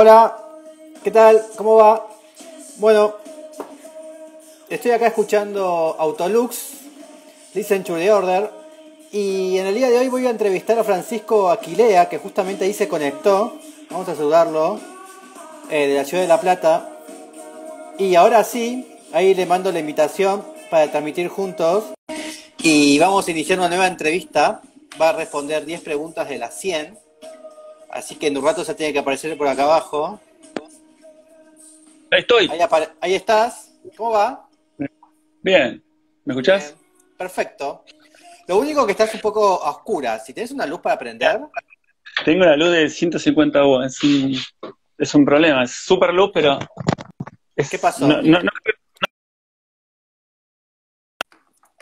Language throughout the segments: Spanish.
Hola, ¿qué tal? ¿Cómo va? Bueno, estoy acá escuchando Autolux, Listen to the Order, y en el día de hoy voy a entrevistar a Francisco Aquilea, que justamente ahí se conectó. Vamos a saludarlo, eh, de la ciudad de La Plata. Y ahora sí, ahí le mando la invitación para transmitir juntos. Y vamos a iniciar una nueva entrevista. Va a responder 10 preguntas de las 100. Así que en un rato se tiene que aparecer por acá abajo. Ahí estoy. Ahí, estás. ¿Cómo va? Bien. ¿Me escuchás? Bien. Perfecto. Lo único que estás un poco a oscuras. Si tenés una luz para prender, Tengo la luz de 150 watts. Es un, es un problema. Es super luz, pero. es- ¿Qué pasó? No, no- no-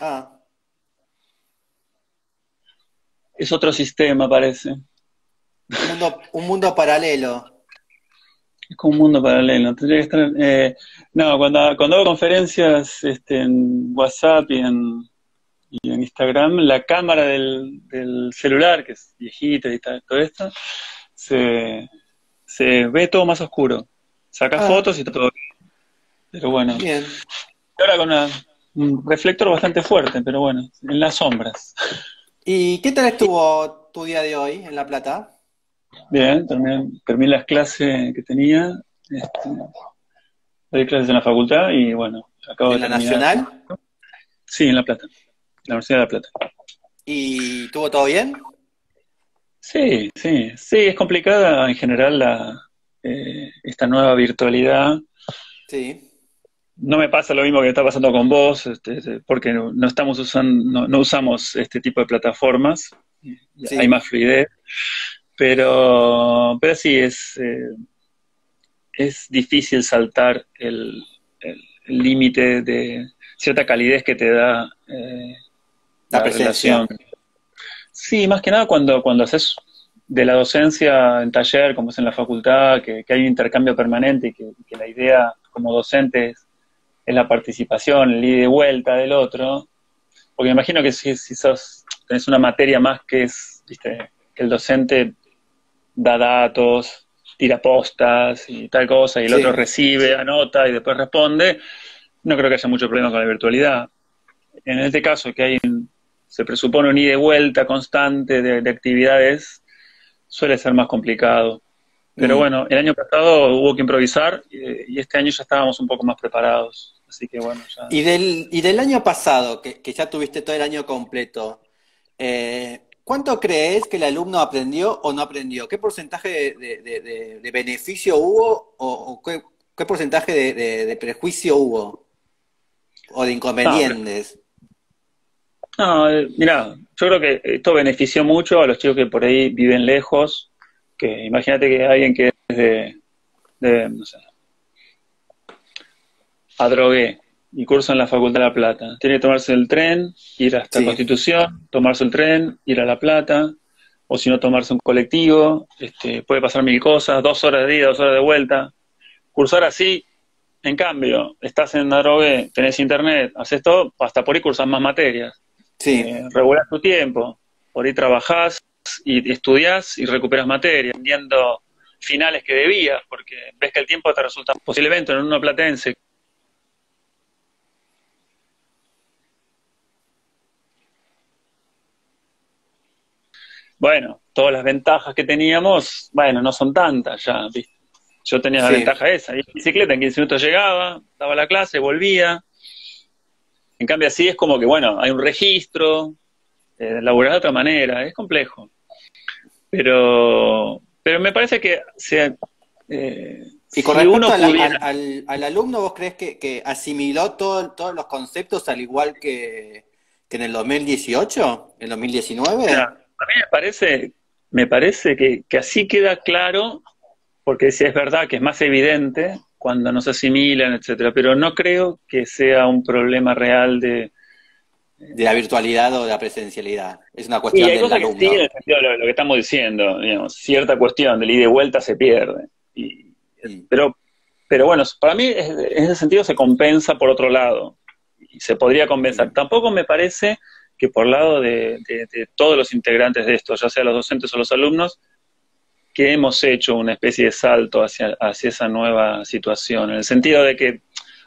ah, es otro sistema, parece. Un mundo, un mundo paralelo. Es como un mundo paralelo. Tendría que estar. eh, no, cuando, cuando hago conferencias este, en WhatsApp y en, y en Instagram, la cámara del, del celular, que es viejita y tal, todo esto, se, se ve todo más oscuro. Sacas Ah. fotos y está todo bien. Pero bueno. Bien. Ahora con una- un reflector bastante fuerte, pero bueno, en las sombras. ¿Y qué tal estuvo tu día de hoy en La Plata? Bien, terminé, terminé las clases que tenía. Este, doy clases en la facultad y bueno, acabo ¿En de la terminar. Nacional? Sí, en La Plata, la Universidad de La Plata. ¿Y tuvo todo bien? Sí, sí, sí, es complicada en general la, eh, esta nueva virtualidad. Sí. No me pasa lo mismo que está pasando con vos, este, este, porque no, no estamos usando, no, no usamos este tipo de plataformas, Sí. hay más fluidez, pero, pero sí, es, eh, es difícil saltar el límite de cierta calidez que te da eh, La presencia. relación. Sí, más que nada cuando, cuando haces de la docencia en taller, como es en la facultad, que, que hay un intercambio permanente y que, que la idea como docente es, es la participación, el ida y vuelta del otro, porque me imagino que si, si sos, tenés una materia más que es, viste, que el docente da datos, tira postas y tal cosa, y el Sí. otro recibe, anota y después responde, no creo que haya mucho problema con la virtualidad. En este caso, que hay se presupone un ida y vuelta constante de, de actividades, suele ser más complicado. Pero Mm. bueno, el año pasado hubo que improvisar y este año ya estábamos un poco más preparados. Así que bueno, ya. Y del, y del año pasado, que, que ya tuviste todo el año completo, eh, ¿cuánto crees que el alumno aprendió o no aprendió? ¿Qué porcentaje de, beneficio hubo o, qué, porcentaje de, prejuicio hubo? ¿O de inconvenientes? No, eh, mira, yo creo que esto benefició mucho a los chicos que por ahí viven lejos, que imagínate que alguien que es de, no sé, Adrogué y cursa en la Facultad de La Plata. Tiene que tomarse el tren, ir hasta Sí. Constitución, tomarse el tren, ir a La Plata, o si no tomarse un colectivo, este, puede pasar mil cosas, dos horas de ida, dos horas de vuelta. Cursar así, en cambio, estás en Adrogué, tenés internet, haces todo, hasta por ahí cursas más materias. Sí, Eh, regulás tu tiempo, por ahí trabajás y estudiás y recuperas materia, viendo finales que debías, porque ves que el tiempo te resulta posiblemente en uno platense. Bueno, todas las ventajas que teníamos, bueno, no son tantas ya, ¿viste? Yo tenía la Sí. ventaja esa, en bicicleta, en 15 minutos llegaba, daba la clase, volvía. En cambio así es como que, bueno, hay un registro, eh, laburar de otra manera, es complejo. Pero, pero me parece que sea, eh, Y con si respecto al, al- pudiera- al- al alumno, ¿vos crees que, que asimiló todo- todos los conceptos al igual que, que en el 2018? ¿En 2019? Mira, a mí me parece, me parece que, que así queda claro, porque si es verdad que es más evidente cuando no se asimilan, etcétera, pero no creo que sea un problema real de, De la virtualidad o de la presencialidad. Es una cuestión hay del cosas que alumno. sí, en el sentido de lo, que estamos diciendo, digamos, cierta cuestión del ida y vuelta se pierde. Y, pero, pero bueno, para mí en ese sentido se compensa por otro lado. Y se podría compensar. Tampoco me parece que por lado de, todos los integrantes de esto, ya sea los docentes o los alumnos, que hemos hecho una especie de salto hacia, hacia esa nueva situación, en el sentido de que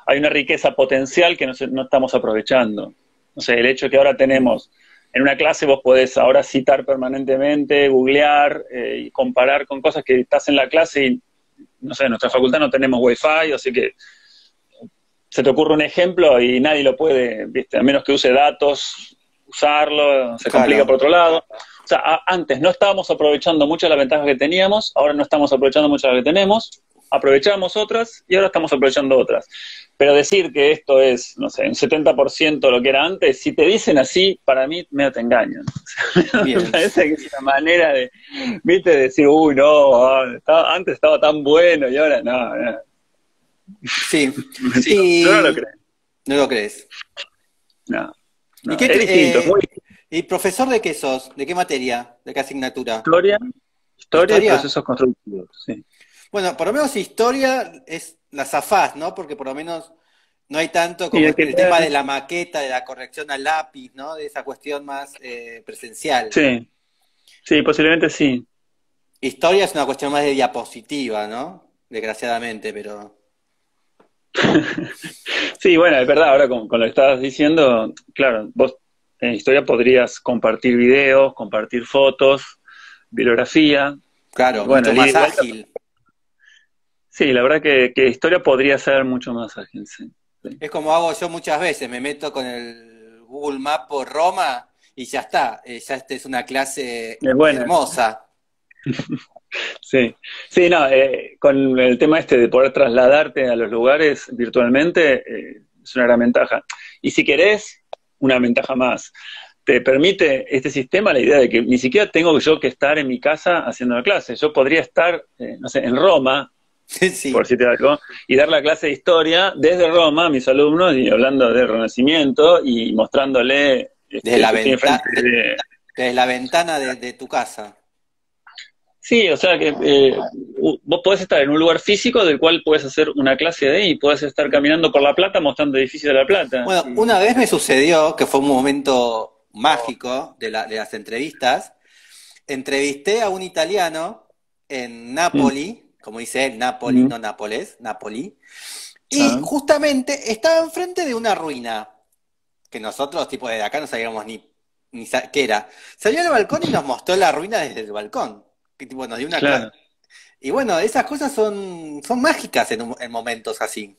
hay una riqueza potencial que no, no estamos aprovechando. O sea, el hecho de que ahora tenemos, en una clase vos podés ahora citar permanentemente, googlear eh, y comparar con cosas que estás en la clase y, no sé, en nuestra facultad no tenemos wifi, así que se te ocurre un ejemplo y nadie lo puede, ¿viste? a menos que use datos, usarlo, se complica por otro lado. O sea, antes no estábamos aprovechando muchas de las ventajas que teníamos, ahora no estamos aprovechando muchas de las que tenemos, aprovechamos otras y ahora estamos aprovechando otras. Pero decir que esto es, no sé, un 70% lo que era antes, si te dicen así, para mí medio te engañan. me parece que es una manera de, viste, decir, uy, no, ah, antes estaba tan bueno y ahora no. no. Sí, sí. no lo crees. No lo crees. No. ¿Y, qué es distinto, eh, ¿Y profesor de qué sos? ¿De qué materia? ¿De qué asignatura? Historia. Historia, y procesos constructivos, sí. Bueno, por lo menos historia es la zafás, ¿no? Porque por lo menos no hay tanto como el, tema de la maqueta, de la corrección al lápiz, ¿no? De esa cuestión más eh, presencial. Sí, sí, posiblemente sí. Historia es una cuestión más de diapositiva, ¿no? Desgraciadamente, pero... sí, bueno, es verdad, ahora con, lo que estabas diciendo, claro, vos en historia podrías compartir videos, compartir fotos, bibliografía. Claro, mucho más ágil. Sí, la verdad que, historia podría ser mucho más ágil, sí. Es como hago yo muchas veces, me meto con el Google Map por Roma y ya está, eh, ya esta es una clase hermosa. Sí, sí, no, eh, con el tema este de poder trasladarte a los lugares virtualmente eh, es una gran ventaja. Y si querés, una ventaja más. Te permite este sistema la idea de que ni siquiera tengo yo que estar en mi casa haciendo la clase. Yo podría estar, eh, no sé, en Roma, por si te algo, y dar la clase de historia desde Roma a mis alumnos y hablando del Renacimiento y mostrándole... Este, desde, la, desde la ventana de tu casa. Sí, o sea que eh, vos podés estar en un lugar físico del cual puedes hacer una clase de ahí, puedes estar caminando por La Plata mostrando edificios de La Plata. Bueno, una vez me sucedió, que fue un momento mágico de, las entrevistas, entrevisté a un italiano en Nápoli, mm. como dice él, Nápoli, mm. no Nápoles, Nápoli, y ah. justamente estaba enfrente de una ruina, que nosotros, tipo, de acá no sabíamos ni, ni qué era. Salió al balcón y nos mostró la ruina desde el balcón una Y bueno, esas cosas son, son mágicas en, en, momentos así.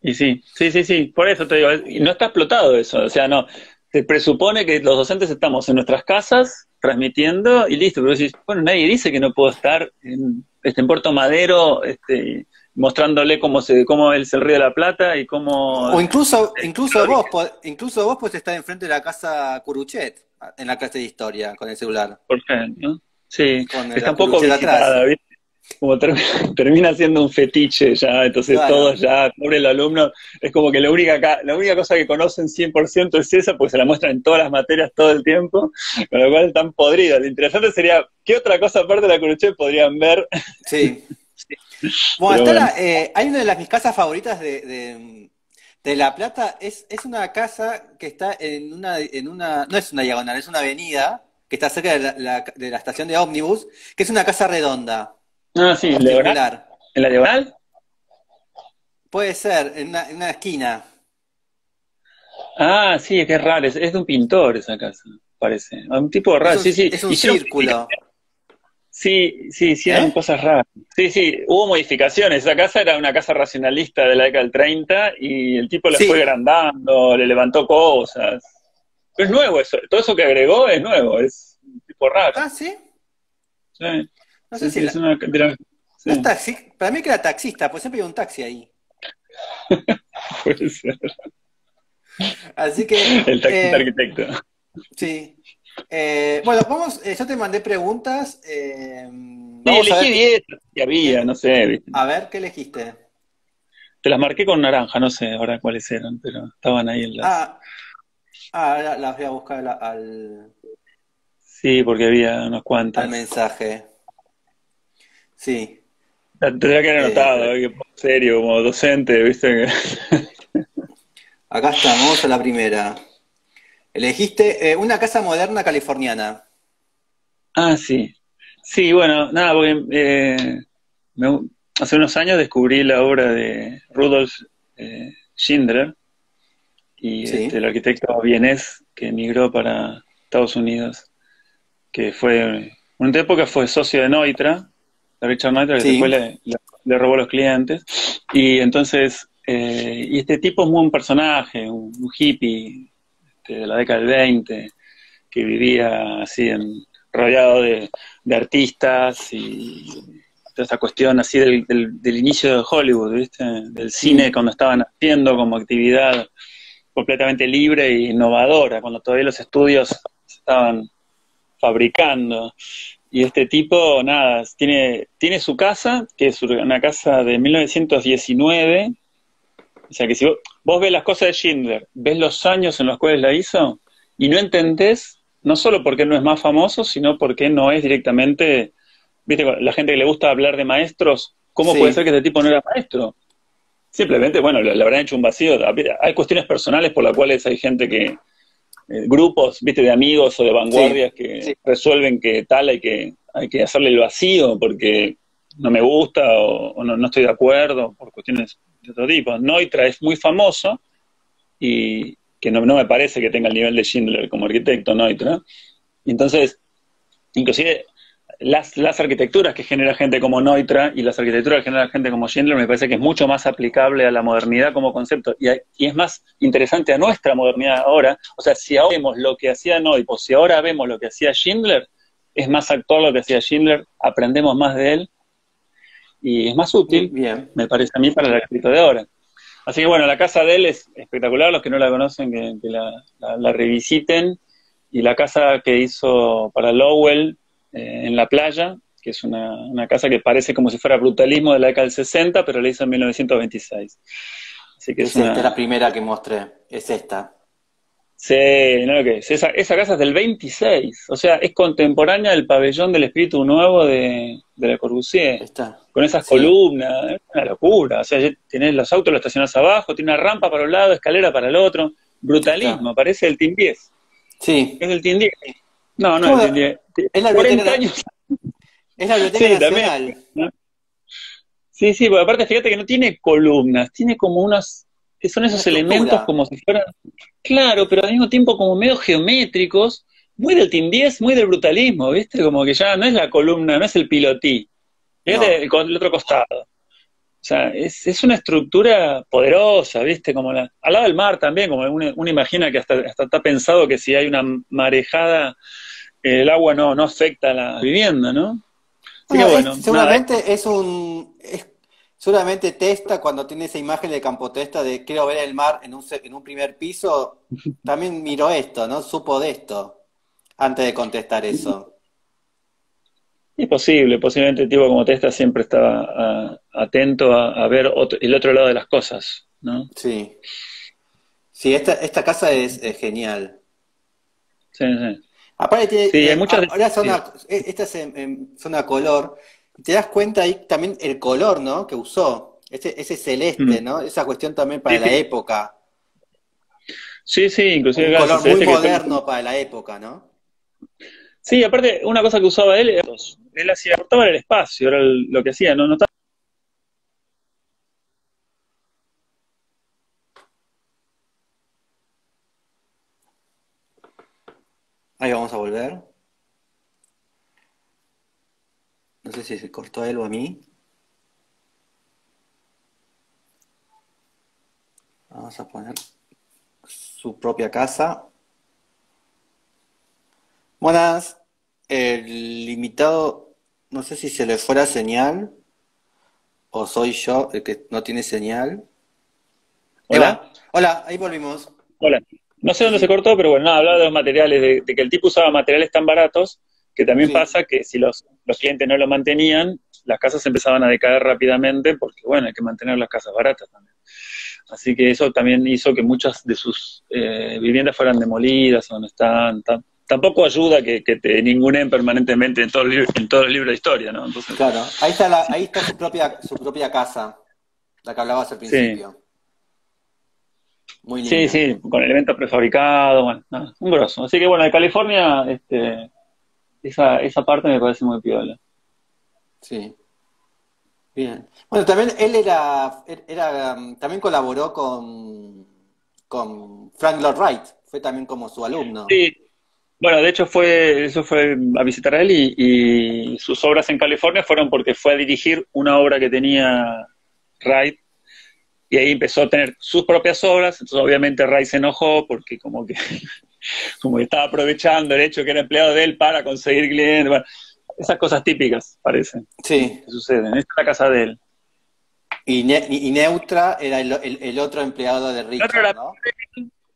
Y sí, sí, sí, sí, por eso te digo, no está explotado eso, o sea, no, se presupone que los docentes estamos en nuestras casas transmitiendo y listo, pero decís, bueno, nadie dice que no puedo estar en, este, en Puerto Madero este, mostrándole cómo se cómo es el Río de la Plata y cómo... O incluso, incluso vos, incluso vos puedes estar enfrente de la casa Curuchet en la clase de historia con el celular. Por ejemplo. Sí, está un poco visitada, ¿viste? Como termina, siendo un fetiche ya, entonces todos ya, pobre el alumno, es como que la única, la única cosa que conocen 100% es esa, porque se la muestran en todas las materias todo el tiempo, con lo cual están podridas. Lo interesante sería, ¿qué otra cosa aparte de la Cruchet podrían ver? Sí. Bueno, eh, hay una de las mis casas favoritas de, de, La Plata, es, es una casa que está en una, en una, no es una diagonal, es una avenida, que está cerca de la, de la estación de ómnibus, que es una casa redonda. Ah, sí, ¿en la diagonal? Puede ser, en una, en una, esquina. Ah, sí, es que es raro, es, de un pintor esa casa, parece. Un tipo raro, sí, sí. Es un círculo. Sí, sí, sí, eran ¿Eh? cosas raras. Sí, sí, hubo modificaciones. Esa casa era una casa racionalista de la década del 30 y el tipo le fue agrandando, le levantó cosas es nuevo eso. Todo eso que agregó es nuevo, es tipo raro. Ah, ¿sí? Sí. No sé si es una... ¿No es taxi? Para mí que era taxista, pues siempre hay un taxi ahí. Puede ser. Así que... El taxista eh, arquitecto. Sí. Eh, bueno, vamos, eh, yo te mandé preguntas. Eh, sí, elegí 10 que había, no sé. A ver, ¿qué elegiste? Te las marqué con naranja, no sé ahora cuáles eran, pero estaban ahí en las... Ah, Ah, las voy a buscar al... Sí, porque había unas cuantas. Al mensaje. Sí. Tendría que haber anotado, eh, serio, como docente, ¿viste? Acá estamos, a la primera. Elegiste eh, una casa moderna californiana. Ah, sí. Sí, bueno, nada, porque eh, hace unos años descubrí la obra de Rudolf eh, Schindler y este, el arquitecto vienés que emigró para Estados Unidos, que fue, en una época fue socio de Neutra, de Richard Neutra, que después le, robó los clientes, y entonces, eh, y este tipo es muy un personaje, un, hippie este, de la década del 20, que vivía así en, rodeado de, artistas y toda esta cuestión así del, del, inicio de Hollywood, ¿viste? Del cine cuando estaban haciendo como actividad completamente libre e innovadora, cuando todavía los estudios se estaban fabricando. Y este tipo, nada, tiene, tiene su casa, que es una casa de 1919. O sea que si vos, vos ves las cosas de Schindler, ves los años en los cuales la hizo, y no entendés, no solo porque no es más famoso, sino porque no es directamente, viste, la gente que le gusta hablar de maestros, ¿cómo puede ser que este tipo no era maestro? Simplemente, bueno, le, habrán hecho un vacío. Hay cuestiones personales por las cuales hay gente que, eh, grupos, viste, de amigos o de vanguardias que resuelven que tal hay que, hay que hacerle el vacío porque no me gusta o, no, estoy de acuerdo por cuestiones de otro tipo. Neutra es muy famoso y que no, no me parece que tenga el nivel de Schindler como arquitecto Neutra. Y entonces, inclusive las, las arquitecturas que genera gente como Neutra y las arquitecturas que genera gente como Schindler me parece que es mucho más aplicable a la modernidad como concepto y, es más interesante a nuestra modernidad ahora. O sea, si ahora vemos lo que hacía Neutra, si ahora vemos lo que hacía Schindler, es más actual lo que hacía Schindler, aprendemos más de él y es más útil, Bien. me parece a mí, para el arquitecto de ahora. Así que bueno, la casa de él es espectacular, los que no la conocen que, la, la revisiten. Y la casa que hizo para Lowell eh, en la playa, que es una, casa que parece como si fuera brutalismo de la década del 60, pero la hizo en 1926. Así que es, esta la primera que mostré, es esta. Sí, no que es. Esa, esa, casa es del 26, o sea, es contemporánea del pabellón del espíritu nuevo de, de Le Corbusier. Está. Con esas columnas, es una locura. O sea, tenés los autos, los estacionás abajo, tiene una rampa para un lado, escalera para el otro. Brutalismo, parece el Team 10. Sí. Es el Team 10. No, no, es el es la biblioteca, Es la biblioteca nacional. Sí, sí, porque aparte fíjate que no tiene columnas, tiene como unos, son esos elementos como si fueran, claro, pero al mismo tiempo como medio geométricos, muy del 10, muy del brutalismo, ¿viste? Como que ya no es la columna, no es el pilotí, fíjate el, otro costado. O sea, es, es, una estructura poderosa, ¿viste? Como la, al lado del mar también, como uno, imagina que hasta, hasta está pensado que si hay una marejada el agua no, no afecta a la vivienda, ¿no? seguramente es un... seguramente Testa, cuando tiene esa imagen de Campo Testa de quiero ver el mar en un, en un primer piso, también miró esto, ¿no? Supo de esto, antes de contestar eso. Es posible, posiblemente el tipo como Testa siempre estaba ah, atento a, ver el otro lado de las cosas, ¿no? Sí. Sí, esta, esta casa es, es genial. Sí, sí. Aparte, sí, hay muchas ahora zona, e, esta es en, zona color, te das cuenta ahí también el color, ¿no? Que usó, ese, ese celeste, mm. ¿no? Esa cuestión también para la época. Sí, sí, inclusive. Un color muy moderno para la época, ¿no? Sí, aparte, una cosa que usaba él, él hacía, cortaba el espacio, era lo que hacía, no, no Ahí vamos a volver. No sé si se cortó a él o a mí. Vamos a poner su propia casa. Buenas. El limitado, no sé si se le fuera señal o soy yo el que no tiene señal. Hola. Hola, ahí volvimos. Hola. No sé dónde se cortó, pero bueno, nada, hablaba de los materiales, de, que el tipo usaba materiales tan baratos que también pasa que si los, los clientes no lo mantenían, las casas empezaban a decaer rápidamente porque, bueno, hay que mantener las casas baratas también. Así que eso también hizo que muchas de sus eh, viviendas fueran demolidas, donde están. tampoco ayuda que, que te ningunen permanentemente en todo, el, en todo el libro de historia, ¿no? Entonces, claro, ahí está, la, ahí está su, propia, su propia casa, la que hablabas al principio. Sí, sí, con elementos prefabricados, bueno, un grosso. Así que bueno, de California, este, esa, esa parte me parece muy piola. Sí. Bien. Bueno, también él era, era um, también colaboró con, con Frank Lloyd Wright, fue también como su alumno. Sí, bueno, de hecho fue, eso fue a visitar a él y, sus obras en California fueron porque fue a dirigir una obra que tenía Wright y ahí empezó a tener sus propias obras, entonces obviamente Wright se enojó porque como que, como que estaba aprovechando el hecho que era empleado de él para conseguir clientes, bueno, esas cosas típicas parecen. Sí. Que suceden, esta es la casa de él. Y, Neutra era el, otro empleado de Richard, ¿no?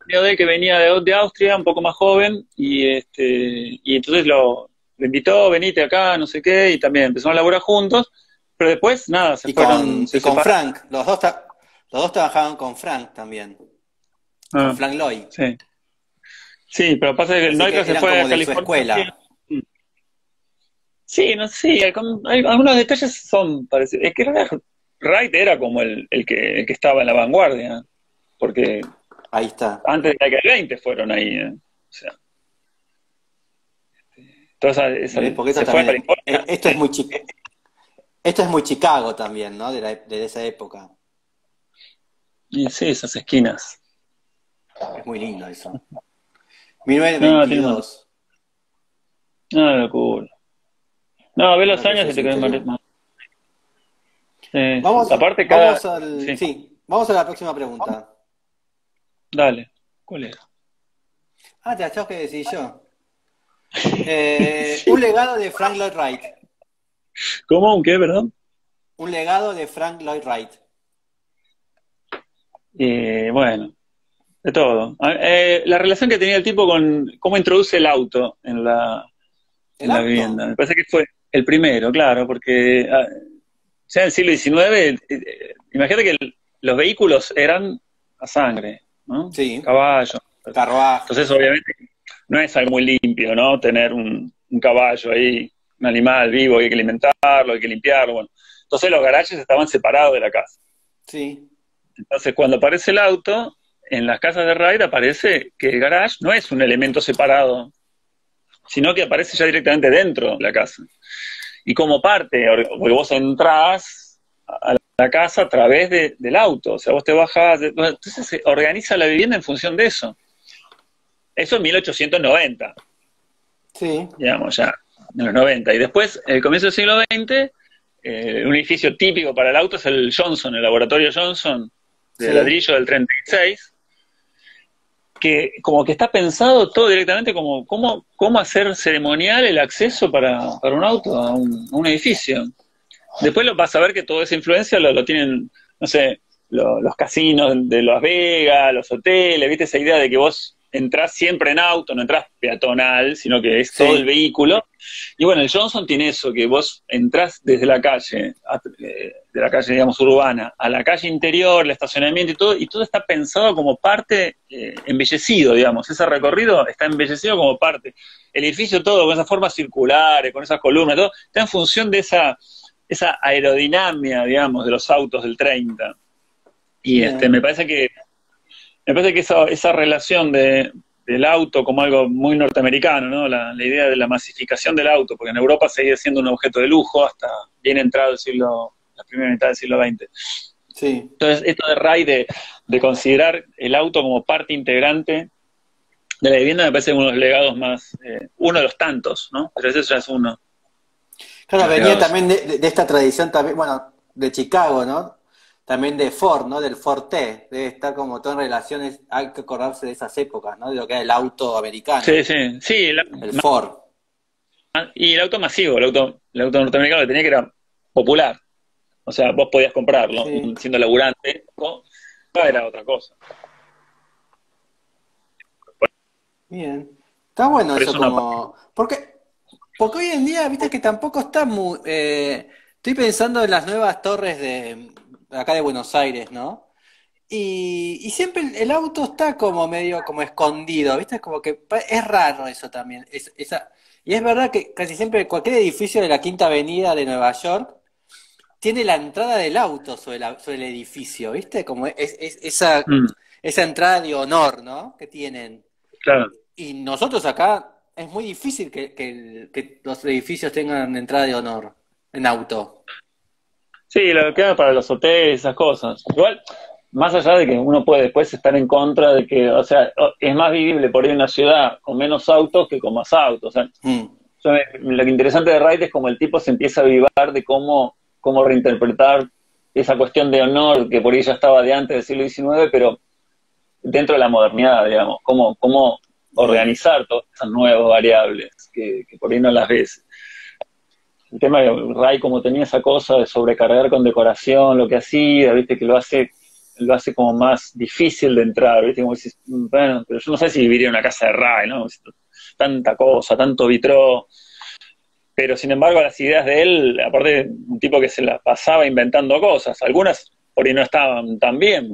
de que venía de, Austria, un poco más joven, y este y entonces lo, invitó, venite acá, no sé qué, y también empezamos a laburar juntos, pero después, nada, se y fueron... Con, con Frank, los dos, los dos trabajaban con Frank también, con ah, Frank Lloyd. Sí. Sí, pero pasa que Lloyd se fue a California. escuela. Sí, no sé, hay, algunos detalles son parecidos. Es que Wright era como el, el, que, el que estaba en la vanguardia, porque Ahí está. Antes de la que el 20 fueron ahí. ¿eh? O sea. Toda esa, esto, también, eh, esto es muy esto es muy Chicago también, ¿no? De, la, de esa época. Y sí, esas esquinas. Es muy lindo eso. 1922. No, no, locura. No, ve los años y te quedas más. vamos, aparte cada... vamos, al, sí. vamos a la próxima pregunta. Dale, ¿cuál era? Ah, te achás que decís yo. Eh, un legado de Frank Lloyd Wright. ¿Cómo? ¿Un qué, perdón? Un legado de Frank Lloyd Wright. Eh, bueno, de todo. Eh, la relación que tenía el tipo con cómo introduce el auto en la, vivienda. Me parece que fue el primero, claro, porque ah, sea en el siglo XIX, imagínate que los vehículos eran a sangre. ¿no? Sí. Caballo. Carruaje. Entonces, obviamente, no es algo muy limpio, ¿no? Tener un, caballo ahí, un animal vivo, hay que alimentarlo, hay que limpiarlo, bueno. Entonces los garajes estaban separados de la casa. Sí. Entonces, cuando aparece el auto, en las casas de raid aparece que el garage no es un elemento separado, sino que aparece ya directamente dentro de la casa. Y como parte, porque vos entrás a la casa a través del auto. O sea, vos te bajás. entonces se organiza la vivienda en función de eso. Eso en 1890. Sí. Digamos, ya, en los 90. Y después, en el comienzo del siglo XX, eh, un edificio típico para el auto es el Johnson, el laboratorio Johnson, de ladrillo del 36 que como que está pensado todo directamente como cómo, cómo hacer ceremonial el acceso para, para un auto a un, a un edificio. Después lo vas a ver que toda esa influencia lo, tienen, no sé, los casinos de Las Vegas, los hoteles, ¿viste? Esa idea de que vos entrás siempre en auto, no entrás peatonal, sino que es todo el vehículo. Y bueno, el Johnson tiene eso, que vos entrás desde la calle, eh, de la calle, digamos, urbana, a la calle interior, el estacionamiento y todo, y todo está pensado como parte, eh, embellecido, digamos. Ese recorrido está embellecido como parte. El edificio todo, con esas formas circulares, con esas columnas, todo, está en función de esa esa aerodinámica, digamos, de los autos del 30. Y este, me parece que me parece que esa, esa relación de, del auto como algo muy norteamericano, ¿no? La, idea de la masificación del auto, porque en Europa seguía siendo un objeto de lujo hasta bien entrado el siglo, la primera mitad del siglo XX. Sí. Entonces, esto de Ray de, de considerar el auto como parte integrante de la vivienda me parece uno de los legados más, eh, uno de los tantos, ¿no? Pero ese ya es uno. Claro, venía también de, esta tradición también, bueno, de Chicago, ¿no? También de Ford, ¿no? Del Ford T. Debe estar como todo en relaciones, hay que acordarse de esas épocas, ¿no? De lo que era el auto americano. Sí, sí, sí. el Ford. Y el auto masivo, el auto, el auto norteamericano que tenía que era popular. O sea, vos podías comprarlo siendo laburante, ¿no? era otra cosa. Bien. Está bueno eso, como... Porque porque hoy en día, viste que tampoco está muy... Eh, estoy pensando en las nuevas torres de acá de Buenos Aires, ¿no? Y, siempre el, auto está como medio como escondido, ¿viste? Como que es raro eso también. Es, esa, y es verdad que casi siempre cualquier edificio de la Quinta Avenida de Nueva York tiene la entrada del auto sobre, el edificio, ¿viste? Como es, esa, mm. esa entrada de honor, ¿no? Que tienen. Claro. Y nosotros acá es muy difícil que, que, los edificios tengan entrada de honor en auto. Sí, lo que queda para los hoteles, esas cosas. Igual, más allá de que uno puede después estar en contra de que, o sea, es más vivible por ir en una ciudad con menos autos que con más autos. O sea, mm. lo interesante de Wright es como el tipo se empieza a avivar de cómo, cómo reinterpretar esa cuestión de honor que por ahí ya estaba de antes del siglo XIX, pero dentro de la modernidad, digamos, cómo, cómo organizar todas esas nuevas variables que, por ahí no las ves el tema de Ray como tenía esa cosa de sobrecargar con decoración lo que hacía, viste que lo hace lo hace como más difícil de entrar, viste como dices, bueno, pero yo no sé si viviría en una casa de Ray, ¿no? Tanta cosa, tanto vitró, pero sin embargo las ideas de él, aparte un tipo que se las pasaba inventando cosas, algunas por ahí no estaban tan bien,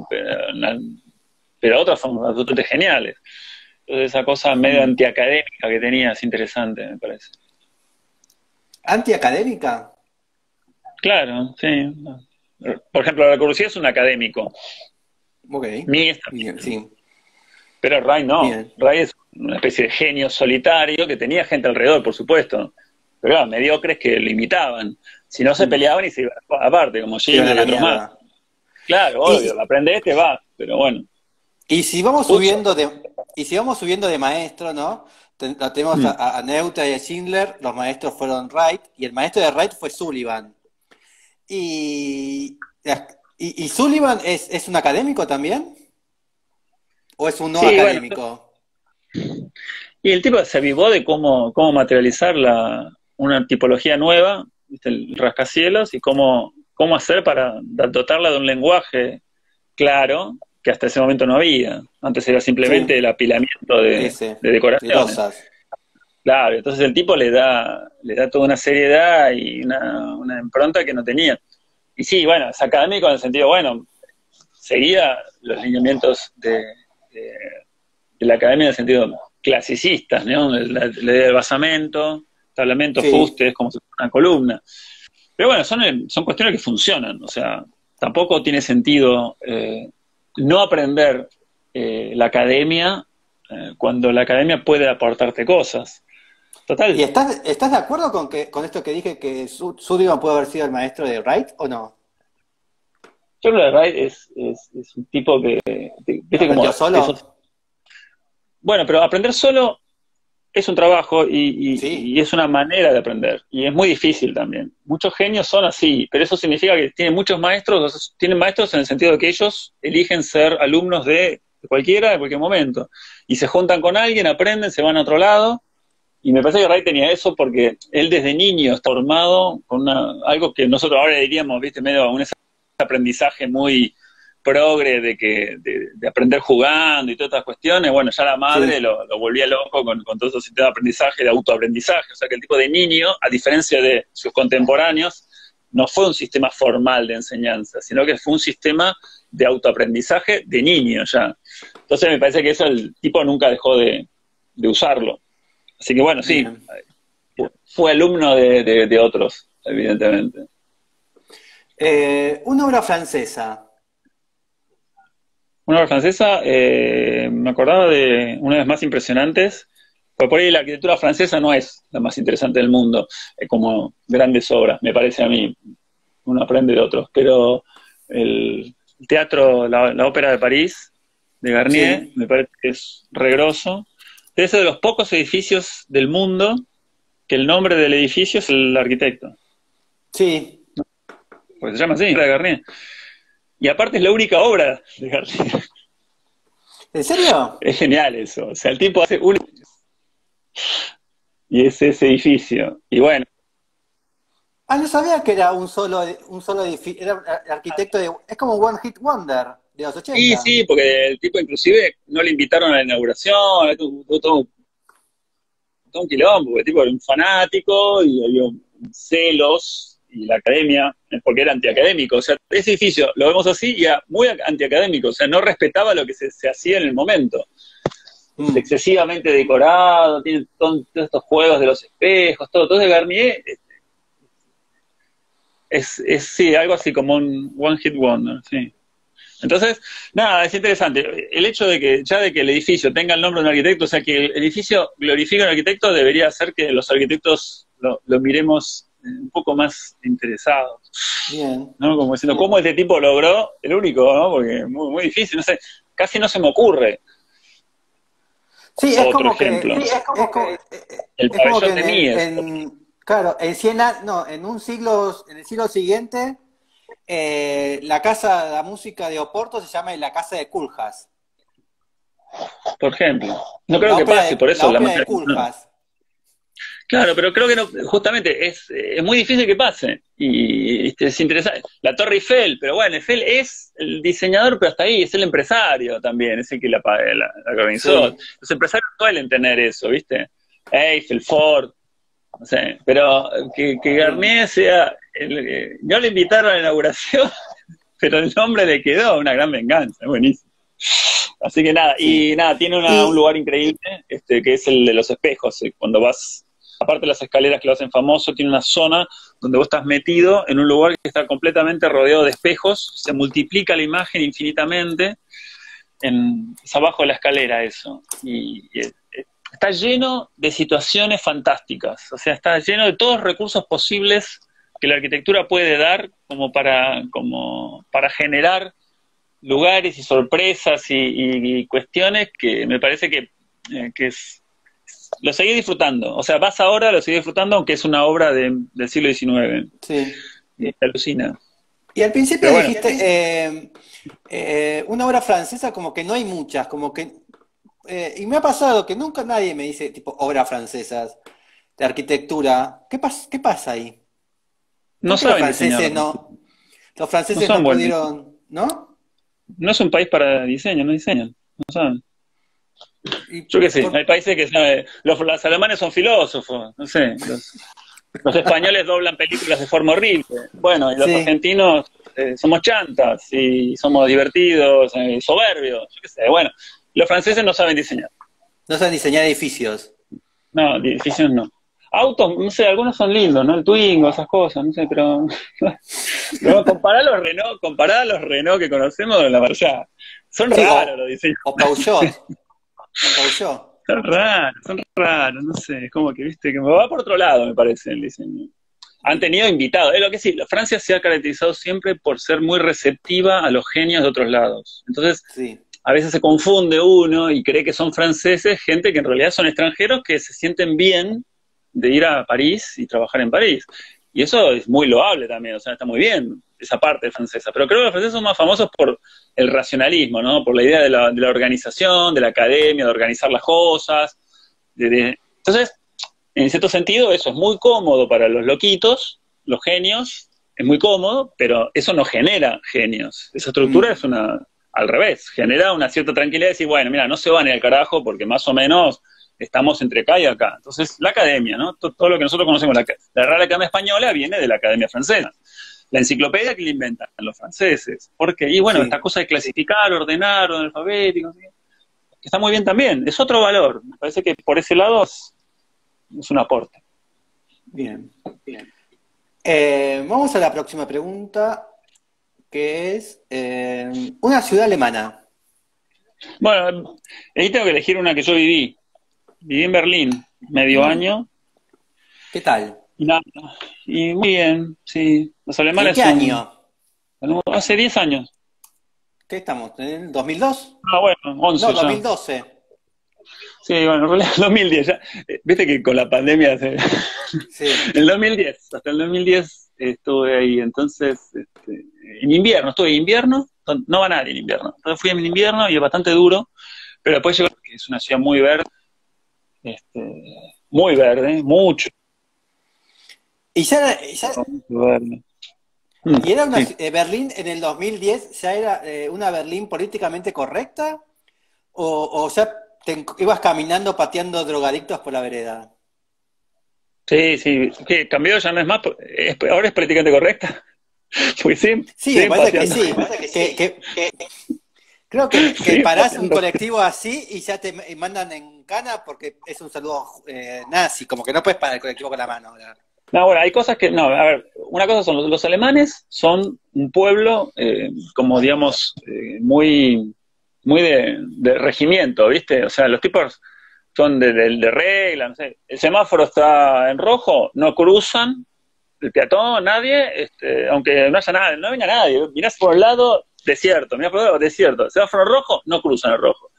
pero, otras son absolutamente geniales. Entonces esa cosa medio mm. antiacadémica que tenía es interesante, me parece. ¿Antiacadémica? Claro, sí. Por ejemplo, la Corbusier es un académico. Ok. sí. Pero Ray no. Ray es una especie de genio solitario que tenía gente alrededor, por supuesto. Pero eran mediocres que lo imitaban. Si no se peleaban y se iban aparte, como Jim y otros más. Claro, obvio, aprende este va, pero bueno. Y si vamos subiendo de, y si vamos subiendo de maestro, ¿no? tenemos mm. a, Neuta y a Schindler, los maestros fueron Wright, y el maestro de Wright fue Sullivan. Y, y, Sullivan es, es, un académico también? ¿O es un no académico? y el tipo se avivó de cómo, cómo materializar la, una tipología nueva, el rascacielos, y cómo, cómo hacer para dotarla de un lenguaje claro que hasta ese momento no había. Antes era simplemente el apilamiento de, decoraciones. claro, entonces el tipo le da, le da toda una seriedad y una, impronta que no tenía. Y sí, bueno, es académico en el sentido, bueno, seguía los lineamientos de, la academia en el sentido clasicistas, ¿no? La, idea de basamento, tablamento, fustes, como una columna. Pero bueno, son, son cuestiones que funcionan, o sea, tampoco tiene sentido eh, no aprender eh, la academia eh, cuando la academia puede aportarte cosas. Total. ¿Y estás, estás de acuerdo con que con esto que dije que Sullivan puede haber sido el maestro de Wright o no? Yo creo que Wright es, es, un tipo que... ¿viste como, solo? bueno, pero aprender solo es un trabajo y, es una manera de aprender. Y es muy difícil también. Muchos genios son así, pero eso significa que tienen muchos maestros, tienen maestros en el sentido de que ellos eligen ser alumnos de, cualquiera, de cualquier momento. Y se juntan con alguien, aprenden, se van a otro lado. Y me parece que Ray tenía eso porque él desde niño está formado con algo que nosotros ahora diríamos, viste, medio un aprendizaje muy progre de que de, aprender jugando y todas estas cuestiones, bueno, ya la madre lo, volvía loco con, con todo ese sistema de aprendizaje, de autoaprendizaje, o sea que el tipo de niño, a diferencia de sus contemporáneos, no fue un sistema formal de enseñanza, sino que fue un sistema de autoaprendizaje de niño ya. Entonces me parece que eso el tipo nunca dejó de, usarlo. Así que bueno, sí, fue alumno de, otros, evidentemente. Eh, una obra francesa, una obra francesa, eh, me acordaba de una de las más impresionantes, porque por ahí la arquitectura francesa no es la más interesante del mundo, es como grandes obras, me parece a mí, uno aprende de otros, pero el teatro, la, ópera de París, de Garnier, me parece que es regroso, es de los pocos edificios del mundo que el nombre del edificio es el arquitecto. Sí. Pues se llama así, de Garnier. Y aparte es la única obra de García. ¿En serio? Es genial eso. O sea, el tipo hace un... Y es ese edificio. Y bueno. Ah, no sabía que era un solo, un solo edificio. Era arquitecto de... Es como One Hit Wonder de los 80. Sí, sí, porque el tipo inclusive no le invitaron a la inauguración. Todo, todo, un quilombo. El tipo era un fanático y había celos y la academia, porque era antiacadémico. O sea, ese edificio lo vemos así y era muy antiacadémico, o sea, no respetaba lo que se, hacía en el momento. Mm. excesivamente decorado, tiene todos estos juegos de los espejos, todo. Todo de Garnier este, es, es, sí, algo así como un One Hit Wonder, sí. Entonces, nada, es interesante. El hecho de que ya de que el edificio tenga el nombre de un arquitecto, o sea, que el edificio glorifique a un arquitecto, debería hacer que los arquitectos lo, miremos eh, un poco más interesados. Bien. ¿no? Como diciendo, ¿cómo este tipo logró? El único, ¿no? Porque es muy, muy difícil, no sé, casi no se me ocurre. Sí, es como, que, es como, que, el pabellón de Mies. claro, en Siena, no, en un siglo, en el siglo siguiente eh, la casa de la música de Oporto se llama la casa de Culjas. Por ejemplo. No creo que pase por eso la, de Claro, pero creo que no, justamente es, muy difícil que pase. Y este, es interesante. La Torre Eiffel, pero bueno, Eiffel es el diseñador, pero hasta ahí, es el empresario también, es el que la, la, organizó. Los empresarios suelen tener eso, ¿viste? Eiffel, Ford, no sé, pero que, que Garnier sea no le invitaron a la inauguración, pero el nombre le quedó, una gran venganza, buenísimo. Así que nada, y nada, tiene un lugar increíble, este, que es el de los espejos. Eh, cuando vas, aparte de las escaleras que lo hacen famoso, tiene una zona donde vos estás metido en un lugar que está completamente rodeado de espejos, se multiplica la imagen infinitamente, en, es abajo de la escalera eso. Y, está lleno de situaciones fantásticas, o sea, está lleno de todos los recursos posibles que la arquitectura puede dar como para, como para generar lugares y sorpresas y, cuestiones que me parece que, eh, es, lo seguí disfrutando. O sea, vas ahora, lo seguís disfrutando, aunque es una obra del siglo XIX. Sí. Y alucina. Y al principio dijiste, eh, eh, una obra francesa como que no hay muchas, como que... y me ha pasado que nunca nadie me dice, tipo, obras francesas de arquitectura. ¿Qué, ¿Qué pasa ahí? No saben los franceses no. Los franceses no, pudieron, ¿no? No es un país para diseño, no diseñan, no saben. Yo qué sé, hay países que saben, los, alemanes son filósofos, no sé, los, españoles doblan películas de forma horrible, bueno, y los argentinos eh, somos chantas y somos divertidos, y eh, soberbios, yo qué sé, bueno, los franceses no saben diseñar. No saben diseñar edificios. No, edificios no. Autos, no sé, algunos son lindos, ¿no? El Twingo, esas cosas, no sé, pero. no, compará los Renault, compará los Renault que conocemos, la verdad, son raros los diseños. O Peugeot. Son raros, son raros, no sé, es como que, viste, que me va por otro lado, me parece, el diseño. Han tenido invitados, es lo que sí, Francia se ha caracterizado siempre por ser muy receptiva a los genios de otros lados. Entonces, a veces se confunde uno y cree que son franceses, gente que en realidad son extranjeros que se sienten bien de ir a París y trabajar en París. Y eso es muy loable también, o sea, está muy bien esa parte francesa. Pero creo que los franceses son más famosos por el racionalismo, ¿no? Por la idea de la, de la organización, de la academia, de organizar las cosas. Entonces, en cierto sentido, eso es muy cómodo para los loquitos, los genios, es muy cómodo, pero eso no genera genios. Esa estructura mm. es una, al revés, genera una cierta tranquilidad y decir, bueno, mira, no se van ir al carajo porque más o menos estamos entre acá y acá. Entonces, la academia, ¿no? Todo, lo que nosotros conocemos, la, la Real Academia Española viene de la Academia Francesa. La enciclopedia que le inventan los franceses. Porque, y bueno, esta cosa de clasificar, ordenar, orden alfabético, está muy bien también. Es otro valor. Me parece que por ese lado es, un aporte. Bien, bien. Eh, vamos a la próxima pregunta, que es eh, una ciudad alemana. Bueno, ahí tengo que elegir una que yo viví. Viví en Berlín medio año. ¿Qué tal? Y, nada, y muy bien, sí. Los alemanes ¿En qué año? Hace 10 años. ¿Qué estamos? ¿En el 2002? Ah, bueno, 11 No, 2012. Sí, bueno, en realidad 2010. Ya, eh, Viste que con la pandemia... Se... Sí. el 2010, hasta el 2010 estuve ahí. Entonces, este, en invierno, estuve en invierno, no va nadie en invierno. Entonces fui en invierno y es bastante duro, pero después llegó, que es una ciudad muy verde, este, muy verde, mucho. ¿Y ya, ¿Y era una, eh, Berlín en el 2010 ya era eh, una Berlín políticamente correcta? ¿O, o ya te ibas caminando pateando drogadictos por la vereda? Sí, sí, que cambió, ya no es más, ahora es políticamente correcta. Pues sí, sí, me parece que sí. que, Creo que, que parás un colectivo así y ya te mandan en cana porque es un saludo eh, nazi, como que no puedes parar el colectivo con la mano. No, bueno, hay cosas que, no, a ver, una cosa son los, alemanes son un pueblo, eh, como digamos, eh, muy, muy de, regimiento, ¿viste? O sea, los tipos son de, de, de regla, no sé. El semáforo está en rojo, no cruzan, el peatón, nadie, este, aunque no haya nada, no venga nadie, mirás por un lado, desierto, mirás por el lado, desierto. El semáforo rojo, no cruzan el rojo.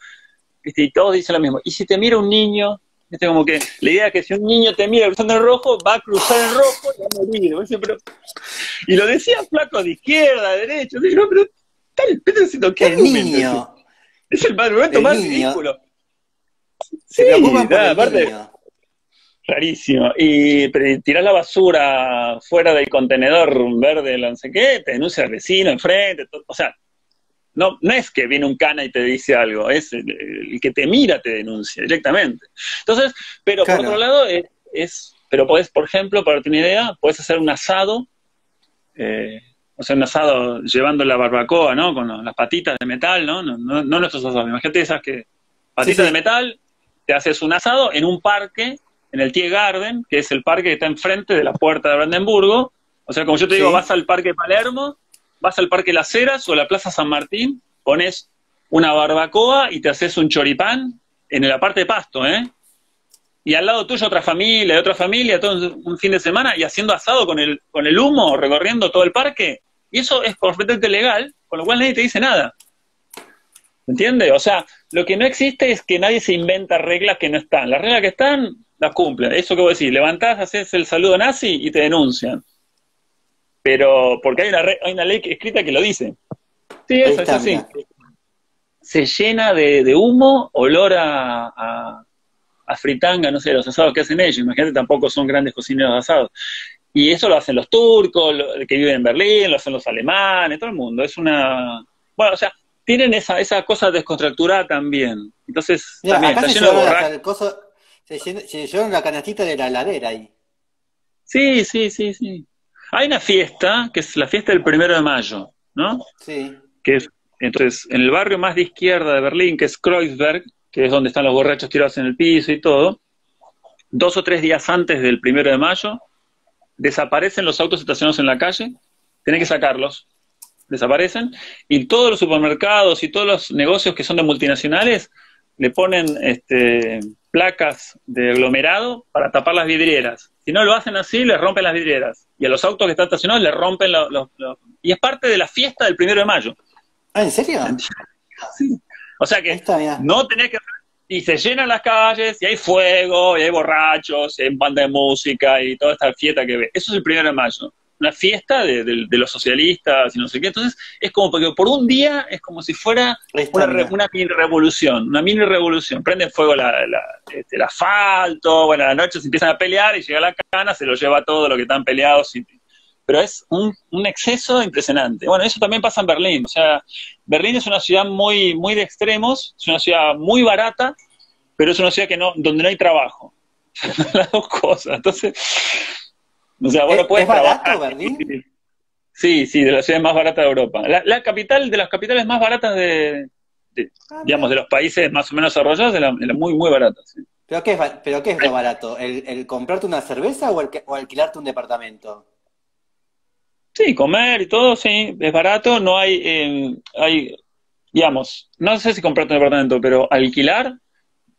¿Viste? Y todos dicen lo mismo. Y si te mira un niño ¿Viste? Como que la idea es que si un niño te mira cruzando el rojo, va a cruzar el rojo y va a morir. Pero... Y lo decía flaco de izquierda, de derecha. Yo, pero está diciendo que el niño. Es el momento el más niño. ridículo. Sí, nada, aparte. Niño. Rarísimo. Y tirás la basura fuera del contenedor verde, no sé qué, te denuncia el vecino enfrente. Todo, o sea, no, no es que viene un cana y te dice algo, es el, el que te mira te denuncia directamente. Entonces, pero claro. por otro lado, es, es, pero podés, por ejemplo, para una idea, puedes hacer un asado, eh, o sea, un asado llevando la barbacoa, ¿no? Con las patitas de metal, ¿no? No, no, no nuestros asados, imagínate esas que, patitas sí, sí. de metal, te haces un asado en un parque, en el Tiergarten, que es el parque que está enfrente de la puerta de Brandenburgo, o sea, como yo te digo, vas al parque Palermo, vas al Parque Las Heras o a la Plaza San Martín, pones una barbacoa y te haces un choripán en la parte de pasto, ¿eh? Y al lado tuyo otra familia, otra familia, todo un fin de semana, y haciendo asado con el, con el humo, recorriendo todo el parque. Y eso es perfectamente legal, con lo cual nadie te dice nada. ¿Entiendes? O sea, lo que no existe es que nadie se inventa reglas que no están. Las reglas que están, las cumplen. Eso que vos decís, levantás, haces el saludo nazi y te denuncian pero porque hay una, hay una ley escrita que lo dice. Sí, eso, es así. Se llena de, de humo, olor a, a, a, fritanga, no sé, los asados que hacen ellos. Imagínate, tampoco son grandes cocineros de asados. Y eso lo hacen los turcos, lo, que viven en Berlín, lo hacen los alemanes, todo el mundo. Es una... Bueno, o sea, tienen esa, esa cosa descontracturada también. Entonces, Mira, también está se lleno de coso, se, llen- se llevaron la canastita de la heladera ahí. Sí, sí, sí, sí. Hay una fiesta, que es la fiesta del primero de mayo, ¿no? Sí. Que es, entonces, en el barrio más de izquierda de Berlín, que es Kreuzberg, que es donde están los borrachos tirados en el piso y todo, dos o tres días antes del primero de mayo, desaparecen los autos estacionados en la calle, tienen que sacarlos, desaparecen, y todos los supermercados y todos los negocios que son de multinacionales le ponen este, placas de aglomerado para tapar las vidrieras. Si no lo hacen así, les rompen las vidrieras. Y a los autos que están estacionados les rompen los... Y es parte de la fiesta del primero de mayo. Ah, ¿en serio? Sí. O sea que Está no tenés que... Y se llenan las calles, y hay fuego, y hay borrachos, y hay banda de música, y toda esta fiesta que ve. Eso es el primero de mayo. Una fiesta de, de, de los socialistas y no sé qué. Entonces, es como porque por un día es como si fuera una, una mini revolución, una mini revolución. Prenden fuego la, la- este, el asfalto, bueno, a la noche se empiezan a pelear y llega la cana, se lo lleva todo lo que están peleados. y- pero es un, un exceso impresionante. Bueno, eso también pasa en Berlín. O sea, Berlín es una ciudad muy, muy de extremos, es una ciudad muy barata, pero es una ciudad que no, donde no hay trabajo. Las dos cosas. Entonces, o sea, bueno, ¿Es- puedes es barato. Berlín? Sí, sí, de las ciudades más baratas de Europa. La, la capital, de las capitales más baratas de, de, Ah, digamos, de los países más o menos desarrollados, de la, de la muy, muy barata. Sí. ¿Pero qué es, pero qué es lo barato? ¿El, el comprarte una cerveza o, el o alquilarte un departamento? Sí, comer y todo, sí, es barato, no hay, eh, hay, digamos, no sé si comprarte un departamento, pero alquilar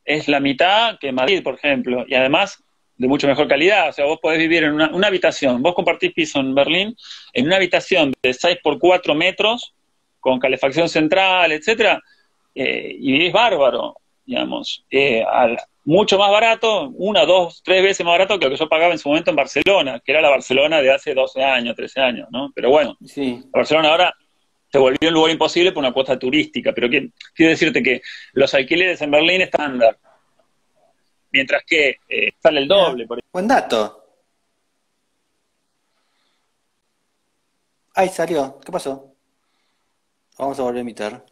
es la mitad que Madrid, por ejemplo, y además de mucho mejor calidad, o sea, vos podés vivir en una, una habitación, vos compartís piso en Berlín, en una habitación de 6 por 4 metros, con calefacción central, etcétera, eh, y vivís bárbaro, digamos, eh, al, mucho más barato, una, dos, tres veces más barato que lo que yo pagaba en su momento en Barcelona, que era la Barcelona de hace 12 años, 13 años, ¿no? Pero bueno, Sí. Barcelona ahora se volvió un lugar imposible por una cuota turística, pero quiero decirte que los alquileres en Berlín están estándar, mientras que eh, sale el doble, por Buen dato. Ay, salió. ¿Qué pasó? Vamos a volver a imitar.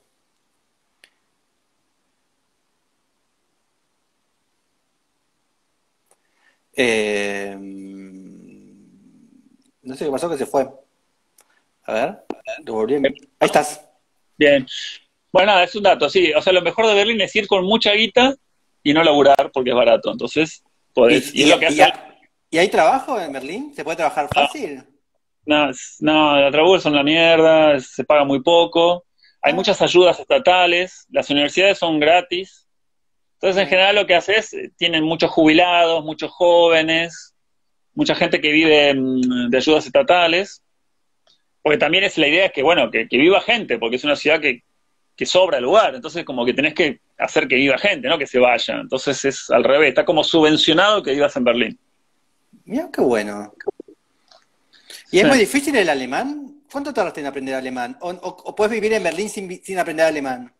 Eh, no sé qué pasó, que se fue. A ver, lo volví a... Ahí estás. Bien. Bueno, nada, es un dato, sí. O sea, lo mejor de Berlín es ir con mucha guita y no laburar porque es barato. Entonces, podés. Y, y es lo que hace. y a- ¿Y hay trabajo en Berlín? ¿Se puede trabajar fácil? No, no la trabajo son la mierda, se paga muy poco. Hay ah. muchas ayudas estatales, las universidades son gratis. Entonces, en general, lo que haces, tienen muchos jubilados, muchos jóvenes, mucha gente que vive mm, de ayudas estatales. Porque también es la idea que, bueno, que, viva gente, porque es una ciudad que, que sobra lugar. Entonces, como que tenés que hacer que viva gente, no que se vaya. Entonces, es al revés, está como subvencionado que vivas en Berlín. Mira qué bueno. ¿Y es muy difícil el alemán? ¿Cuánto tardaste en aprender alemán? ¿O, puedes vivir en Berlín sin, aprender alemán?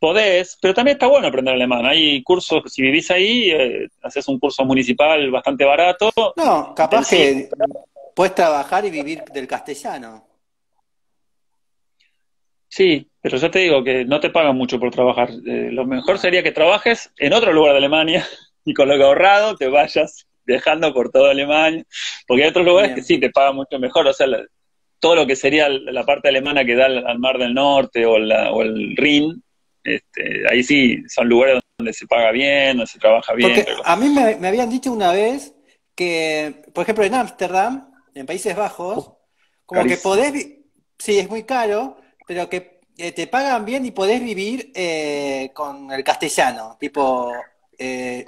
Podés, pero también está bueno aprender alemán. Hay cursos, si vivís ahí, eh, haces un curso municipal bastante barato. No, capaz que puedes trabajar y vivir del castellano. Sí, pero ya te digo que no te pagan mucho por trabajar. Eh, lo mejor sería que trabajes en otro lugar de Alemania y con lo que ahorrado te vayas viajando por toda Alemania, porque hay otros lugares que sí te pagan mucho mejor, o sea, todo lo que sería la parte alemana que da al, Mar del Norte o, o el Rin, este, ahí sí son lugares donde se paga bien, donde se trabaja bien. Porque a mí me, habían dicho una vez que, por ejemplo, en Ámsterdam, en Países Bajos, como que podés, sí, es muy caro, pero que eh, te pagan bien y podés vivir eh, con el castellano, tipo, eh,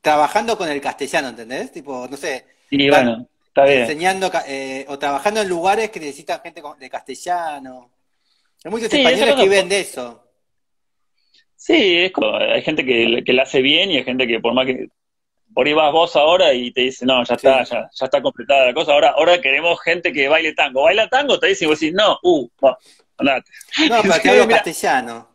trabajando con el castellano, ¿entendés? Tipo, no sé. Y bueno, está bien. Enseñando eh, o trabajando en lugares que necesitan gente de castellano. Hay muchos españoles que viven de eso. Sí, es como, hay gente que, que la hace bien y hay gente que por más que por ahí vas vos ahora y te dice, no, ya está, ya, ya, está completada la cosa, ahora, ahora queremos gente que baile tango. ¿Baila tango? Te dicen vos decís, no, uh, no, andate. No, pero te hablo castellano.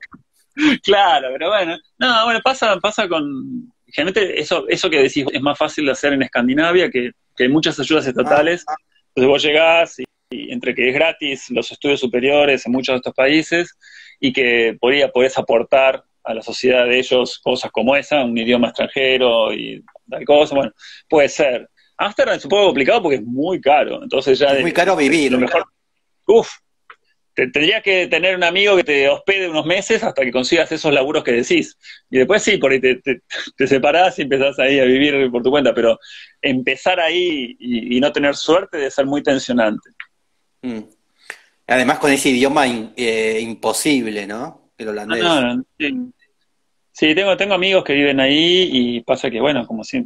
Claro, pero bueno, no, bueno, pasa, pasa con, generalmente eso, eso que decís es más fácil de hacer en Escandinavia, que, hay muchas ayudas estatales. Ah. Entonces vos llegás y, entre que es gratis los estudios superiores en muchos de estos países y que podría, podés aportar a la sociedad de ellos cosas como esa, un idioma extranjero y tal cosa, bueno, puede ser. Amsterdam es un poco complicado porque es muy caro, entonces ya... Es muy caro vivir. Lo mejor, uf, tendrías que tener un amigo que te hospede unos meses hasta que consigas esos laburos que decís. Y después sí, por ahí te, te, separás y empezás ahí a vivir por tu cuenta, pero empezar ahí y, no tener suerte debe ser muy tensionante. Mm. Además con ese idioma eh, imposible, ¿no? El holandés. No, sí. Tengo, tengo amigos que viven ahí y pasa que, bueno, como si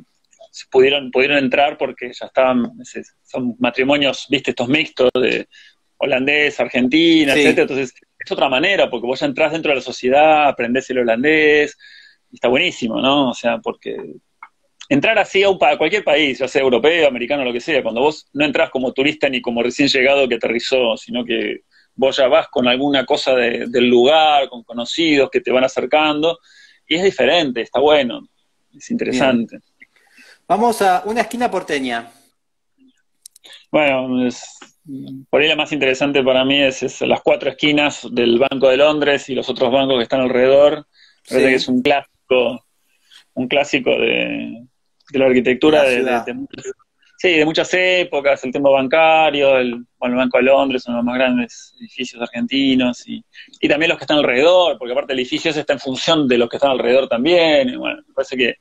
pudieron, pudieron entrar porque ya estaban, son matrimonios, viste, estos mixtos de holandés, argentina, etcétera. Entonces, es otra manera, porque vos ya entras dentro de la sociedad, aprendés el holandés, y está buenísimo, ¿no? O sea, porque entrar así a, un, cualquier país, ya sea europeo, americano, lo que sea, cuando vos no entras como turista ni como recién llegado que aterrizó, sino que vos ya vas con alguna cosa del lugar, con conocidos que te van acercando, y es diferente, está bueno, es interesante. Vamos a una esquina porteña. Bueno, es, por ahí la más interesante para mí es, las cuatro esquinas del Banco de Londres y los otros bancos que están alrededor. Parece que es un clásico, un clásico de, la arquitectura de, sí, de muchas épocas, el tema bancario, el, bueno, el Banco de Londres, uno de los más grandes edificios argentinos, y, y también los que están alrededor, porque aparte el edificio está en función de los que están alrededor también, y bueno, me parece que,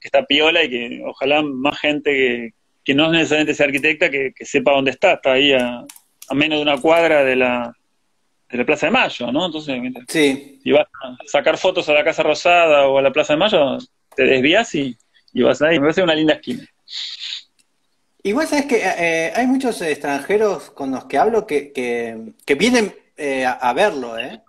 que está piola y que ojalá más gente que, que no es necesariamente sea arquitecta, que, sepa dónde está, está ahí a, menos de una cuadra de la, de la Plaza de Mayo, ¿no? Entonces, sí. si vas a sacar fotos a la Casa Rosada o a la Plaza de Mayo, te desvías y, vas ahí. Me parece una linda esquina. Igual sabes que eh, hay muchos extranjeros con los que hablo que, que, vienen eh, a, verlo, ¿eh?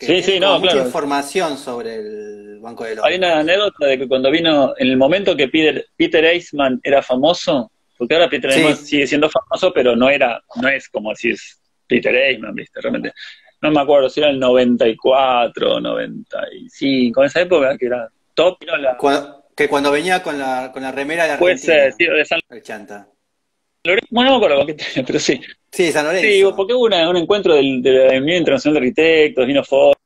sí, sí, no, mucha información sobre el Banco de Londres. Hay una anécdota de que cuando vino, en el momento que Peter, Peter Eisman era famoso, porque ahora Peter Eisman sigue siendo famoso, pero no era, no es como si es Peter Eisman, viste, realmente. No me acuerdo si era el 94, 95, en esa época que era top. Que cuando venía con la, con la remera de Argentina. Puede ser, sí, de San... El chanta. Bueno, no me acuerdo con qué, pero sí. Sí, San Lorenzo. Sí, porque hubo un encuentro del, de la Unión Internacional de Arquitectos, vino Ford,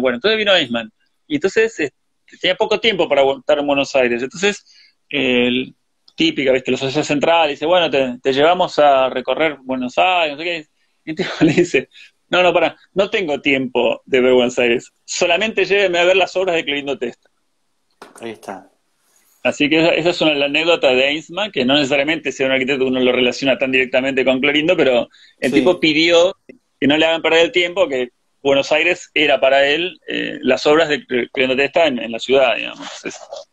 bueno, entonces vino Eisman. Y entonces este, tenía poco tiempo para estar en Buenos Aires. Entonces, el, típica, ¿viste? La Sociedad Central dice, bueno, te, llevamos a recorrer Buenos Aires, no sé qué. Y el le dice, no, no, para, no tengo tiempo de ver Buenos Aires. Solamente lléveme a ver las obras de Clorindo Testa. Ahí está. Así que esa, es una la anécdota de Ainsman, que no necesariamente sea un arquitecto uno lo relaciona tan directamente con Clorindo, pero el tipo pidió que no le hagan perder el tiempo, que Buenos Aires era para él eh, las obras de Clorindo Testa en, en la ciudad, digamos.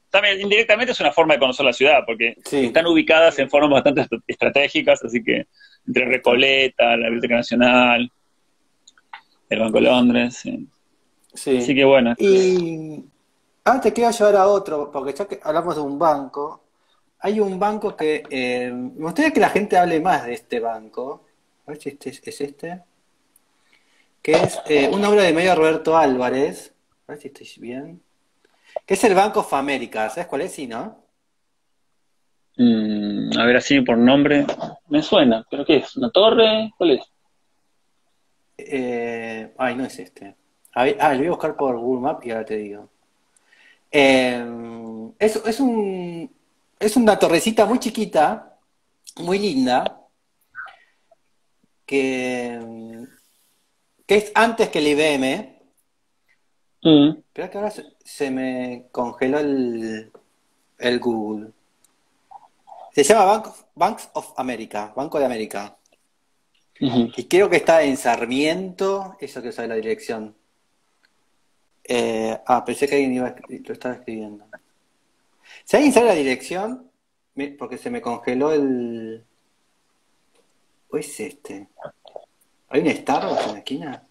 también indirectamente es una forma de conocer la ciudad, porque están ubicadas en formas bastante estratégicas, así que entre Recoleta, la Biblioteca Nacional, el Banco de Londres. Sí. sí. Así que bueno. Y antes quiero llevar a otro, porque ya que hablamos de un banco, hay un banco que eh, me gustaría que la gente hable más de este banco. A ver si este es, este. Que es eh, una obra de medio Roberto Álvarez. A ver si estoy bien. Que es el Banco of America. ¿Sabes cuál es? Sí, ¿no? Mm, a ver, así por nombre. Me suena. ¿Pero qué es? ¿Una torre? ¿Cuál es? Eh, ay, no es este. Ah, lo voy a buscar por Google Maps y ahora te digo. Eh, es, es, un, es una torrecita muy chiquita, muy linda, que, que es antes que el IBM. Mm. Pero que ahora se, me congeló el, el Google. Se llama Bank Banks of America, Banco de América. Y creo que está en Sarmiento, eso que sabe la dirección. Eh, ah, pensé que alguien iba lo estaba escribiendo. Si alguien sabe la dirección, porque se me congeló el. ¿O es este? ¿Hay un Starbucks en la esquina?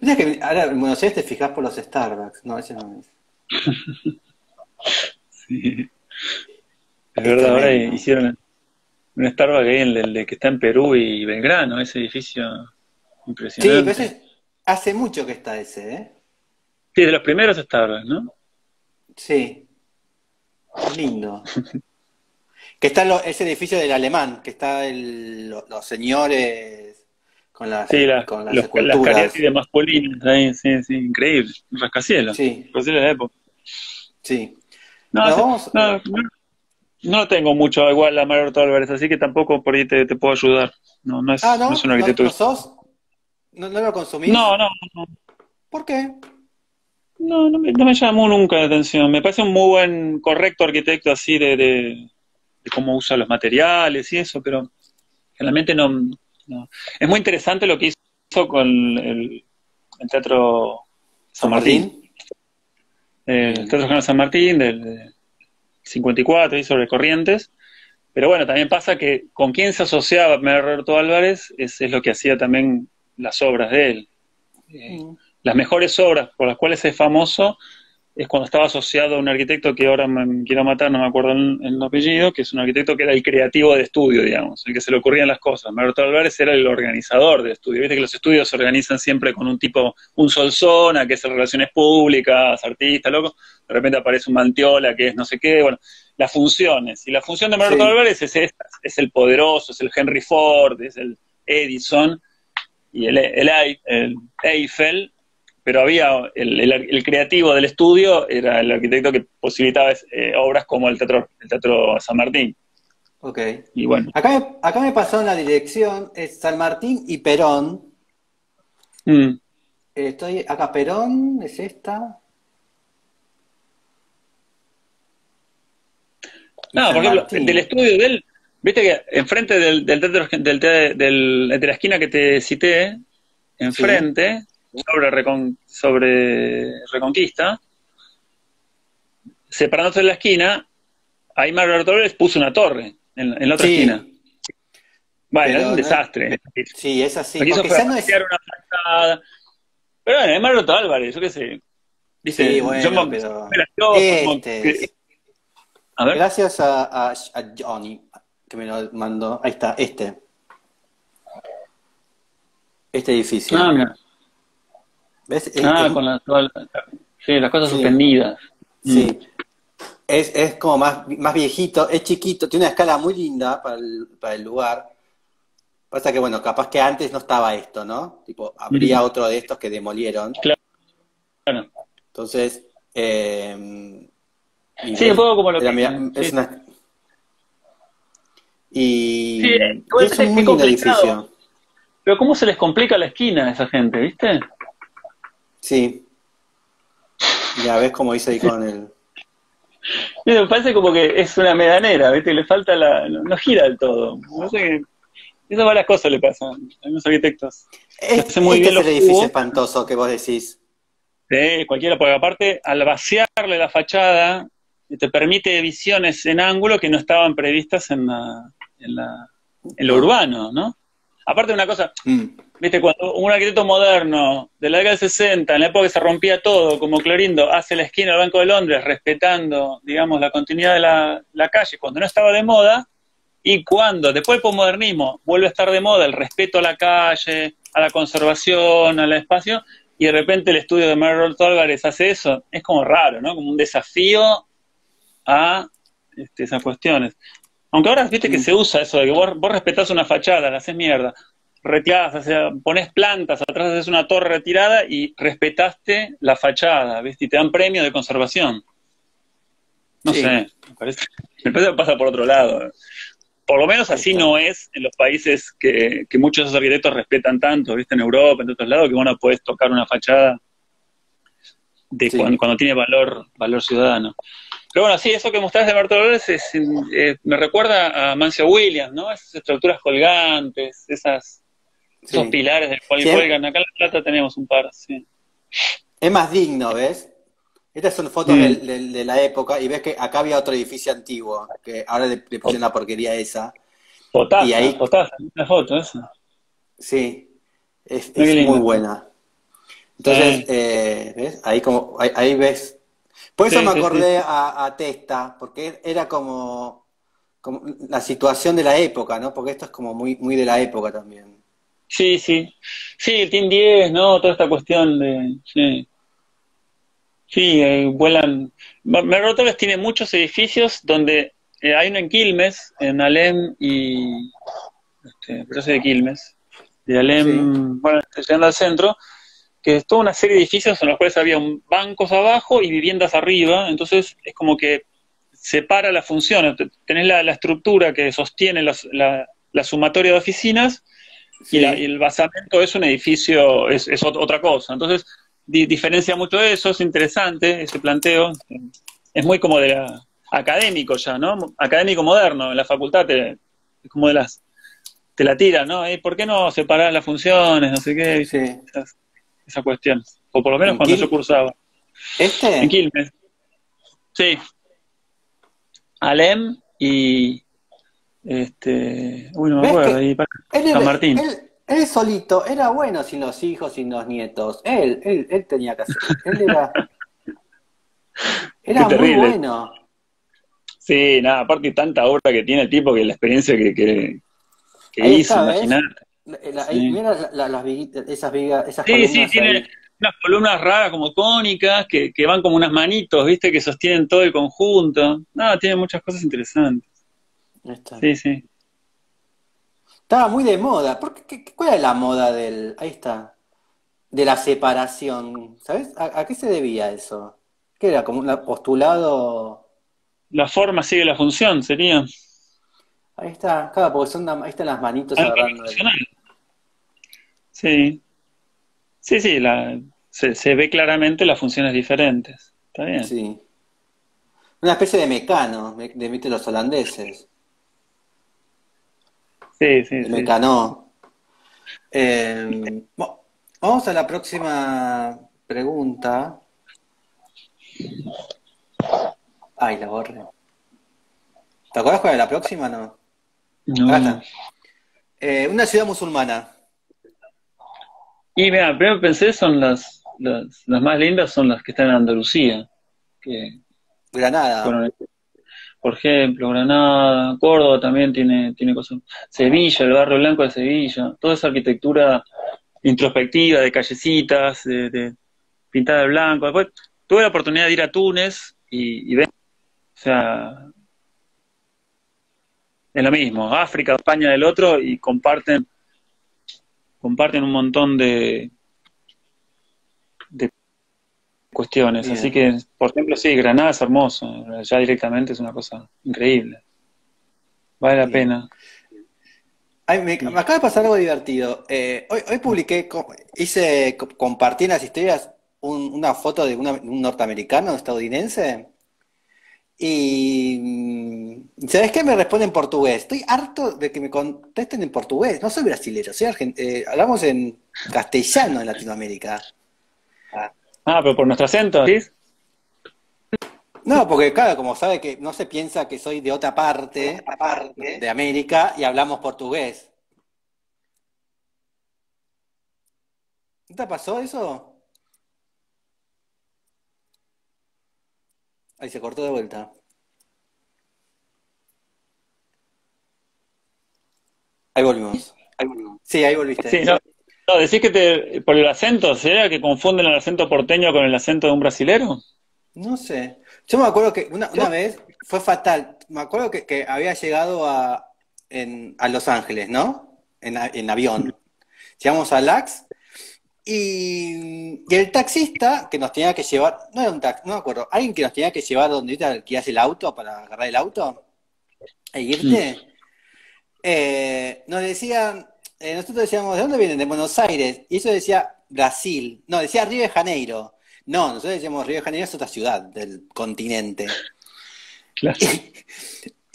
¿No que ahora en Buenos Aires te fijas por los Starbucks? No, ese no es. sí. Es verdad, ahora hicieron un Starbucks ahí, el, el, que está en Perú y Belgrano, ese edificio impresionante. Sí, pero hace mucho que está ese, ¿eh? Sí, de los primeros Starbucks, ¿no? Sí. Lindo. que está ese edificio del alemán, que está el, los señores con las, sí, con las, esculturas. de masculinas ahí, sí, sí, increíble. Rascacielos. Sí. Rascacielos de la época. Sí. No, no, no, no, tengo mucho igual a Mario Álvarez, así que tampoco por ahí te, te puedo ayudar. No, no es, ah, no, no es una arquitectura. ¿No, sos? ¿No, lo consumís? No, no, no. ¿Por qué? No, no me, no me, llamó nunca la atención. Me parece un muy buen, correcto arquitecto así de, de, cómo usa los materiales y eso, pero realmente no, no. Es muy interesante lo que hizo con el, Teatro San Martín. El Teatro General San Martín del, 54 y sobre Corrientes. Pero bueno, también pasa que con quién se asociaba Roberto Álvarez es, es, lo que hacía también las obras de él. Mm las mejores obras por las cuales es famoso es cuando estaba asociado a un arquitecto que ahora me quiero matar, no me acuerdo el, apellido, que es un arquitecto que era el creativo de estudio, digamos, el que se le ocurrían las cosas. Maroto Álvarez era el organizador de estudio. Viste que los estudios se organizan siempre con un tipo, un solzona, que es relaciones públicas, artista, loco. De repente aparece un mantiola, que es no sé qué. Bueno, las funciones. Y la función de Maroto Álvarez es esta, es el poderoso, es el Henry Ford, es el Edison y el, el, el Eiffel pero había el, creativo del estudio, era el arquitecto que posibilitaba eh, obras como el teatro, el teatro San Martín. Ok. Y bueno. Acá, acá me pasó en la dirección, es San Martín y Perón. Mm. Estoy acá, Perón, es esta. No, por ejemplo, del estudio de él, viste que enfrente del, del teatro, del, del, de la esquina que te cité, enfrente, sobre, sobre Reconquista, separándose de la esquina, ahí Mario Torres puso una torre en, la otra esquina. Bueno, es un desastre. Sí, es así. Porque porque no es... una fachada. Pero bueno, es Mario Álvarez, yo qué sé. Dice, sí, bueno, pero... Este, a ver. Gracias a, a, Johnny, que me lo mandó. Ahí está, este. Este edificio. Ah, mira. ¿Ves? Ah, con las, sí, las cosas suspendidas. Sí. Mm. Es, es como más, más viejito, es chiquito, tiene una escala muy linda para el, para el lugar. Pasa que, bueno, capaz que antes no estaba esto, ¿no? Tipo, habría otro de estos que demolieron. Claro. Entonces, eh, sí, un poco como lo que... es una... Y, sí, es un muy lindo edificio. Pero ¿cómo se les complica la esquina a esa gente, viste? Sí. Ya ves cómo dice ahí con el. Me parece como que es una medanera, ¿viste? Le falta la. No, gira del todo. No sé qué. Esas varias cosas le pasan a los arquitectos. Es, muy este bien es el edificio espantoso que vos decís. Sí, cualquiera, porque aparte, al vaciarle la fachada, te permite visiones en ángulo que no estaban previstas en, la, en, la, en lo urbano, ¿no? Aparte de una cosa, mm. viste, cuando un arquitecto moderno de la década del 60, en la época que se rompía todo, como Clorindo, hace la esquina del Banco de Londres, respetando, digamos, la continuidad de la, calle, cuando no estaba de moda, y cuando después del posmodernismo vuelve a estar de moda el respeto a la calle, a la conservación, al espacio, y de repente el estudio de Merrill Álvarez hace eso, es como raro, ¿no? Como un desafío a este, esas cuestiones. Aunque ahora viste que se usa eso de que vos, vos respetás una fachada, la haces mierda, retirás, o sea, pones plantas, atrás haces una torre retirada y respetaste la fachada, ¿viste? Y te dan premio de conservación. No sé, me parece, me parece que pasa por otro lado. Por lo menos así no es en los países que, muchos de esos arquitectos respetan tanto, ¿viste? En Europa, en otros lados, que vos no podés tocar una fachada de cuando, cuando, tiene valor, valor ciudadano. Pero bueno, sí, eso que mostraste de Marta Dolores eh, me recuerda a Mancia Williams, ¿no? Esas estructuras colgantes, esas, esos pilares del cual cuelgan. Acá en La Plata tenemos un par, sí. Es más digno, ¿ves? Estas son fotos de, la época y ves que acá había otro edificio antiguo, que ahora le, pusieron la porquería esa. Potasa, y ahí, una foto esa. Sí, es, muy, buena. Entonces, eh, ¿ves? Ahí, como, ahí ves por eso me acordé A, Testa, porque era como, como, la situación de la época, ¿no? Porque esto es como muy, muy de la época también. Sí, sí. Sí, el Team 10, ¿no? Toda esta cuestión de... Sí, sí eh, vuelan... Merrotoles tiene muchos edificios donde eh, hay uno en Quilmes, en Alem y... Este, pero de Quilmes. De Alem, bueno, llegando al centro, que es toda una serie de edificios en los cuales había bancos abajo y viviendas arriba, entonces es como que separa las funciones, tenés la, estructura que sostiene la, sumatoria de oficinas y, el basamento es un edificio, es, otra cosa, entonces diferencia mucho eso, es interesante ese planteo, es muy como de académico ya, ¿no? Académico moderno, en la facultad te, es como de las, te la tira, ¿no? ¿Por qué no separar las funciones? No sé qué. Sí esa cuestión. O por lo menos cuando yo cursaba. ¿Este? En Quilmes. Sí. Alem y. Este. Uy, no me acuerdo. Ahí, San Martín. Él, solito era bueno sin los hijos, sin los nietos. Él, él, él tenía que hacer. Él era. Era muy bueno. Sí, nada, aparte tanta obra que tiene el tipo que la experiencia que, que, hizo, imaginar. Mira las viguitas, esas vigas, esas Sí, sí, tiene unas columnas raras como cónicas que, van como unas manitos, ¿viste? Que sostienen todo el conjunto. No, tiene muchas cosas interesantes. Sí, sí. Estaba muy de moda. ¿Por qué, ¿Cuál es la moda del. Ahí está. De la separación. ¿Sabes? ¿A, qué se debía eso? ¿Qué era? ¿Como un postulado? La forma sigue la función, sería. Ahí está, claro, porque son, ahí están las manitos agarrando. Sí. Sí, sí, la, se, ve claramente las funciones diferentes. Está bien. Sí. Una especie de mecano, de, los holandeses. Sí, sí, sí. Mecano. Eh, vamos a la próxima pregunta. Ay, la borré. ¿Te acuerdas cuál es la próxima, no? No. Eh, una ciudad musulmana. Y mira, primero pensé son las, las, más lindas son las que están en Andalucía. Que, Granada. por ejemplo, Granada, Córdoba también tiene, tiene cosas. Sevilla, el barrio blanco de Sevilla, toda esa arquitectura introspectiva de callecitas, de, pintada de blanco. Después tuve la oportunidad de ir a Túnez y, y ver, o sea, es lo mismo, África, España del otro y comparten comparten un montón de, de cuestiones. Así que, por ejemplo, sí, Granada es hermoso, ya directamente es una cosa increíble. Vale la pena. me, acaba de pasar algo divertido. Eh, hoy, hoy publiqué, hice, compartí en las historias una foto de un norteamericano, estadounidense, Y mm, ¿sabes qué? Me responden en portugués. Estoy harto de que me contesten en portugués. No soy brasilero, soy argentino. Eh, hablamos en castellano en Latinoamérica. Ah, pero por nuestro acento, ¿sí? No, porque claro, como sabe que no se piensa que soy de otra parte, de América y hablamos portugués. ¿No te pasó eso? Ahí se cortó de vuelta. Ahí volvimos. Sí, ahí volviste. Sí, no, no, decís que te, por el acento, ¿será que confunden el acento porteño con el acento de un brasilero? No sé. Yo me acuerdo que una, vez fue fatal. Me acuerdo que, había llegado a, a Los Ángeles, ¿no? En, en avión. Llegamos a Lax y, el taxista que nos tenía que llevar, no era un taxi, no me acuerdo, alguien que nos tenía que llevar donde hace el auto para agarrar el auto e irte, eh, nos decían, eh, nosotros decíamos, ¿de dónde vienen? De Buenos Aires. Y eso decía Brasil, no, decía Río de Janeiro. No, nosotros decíamos Río de Janeiro es otra ciudad del continente.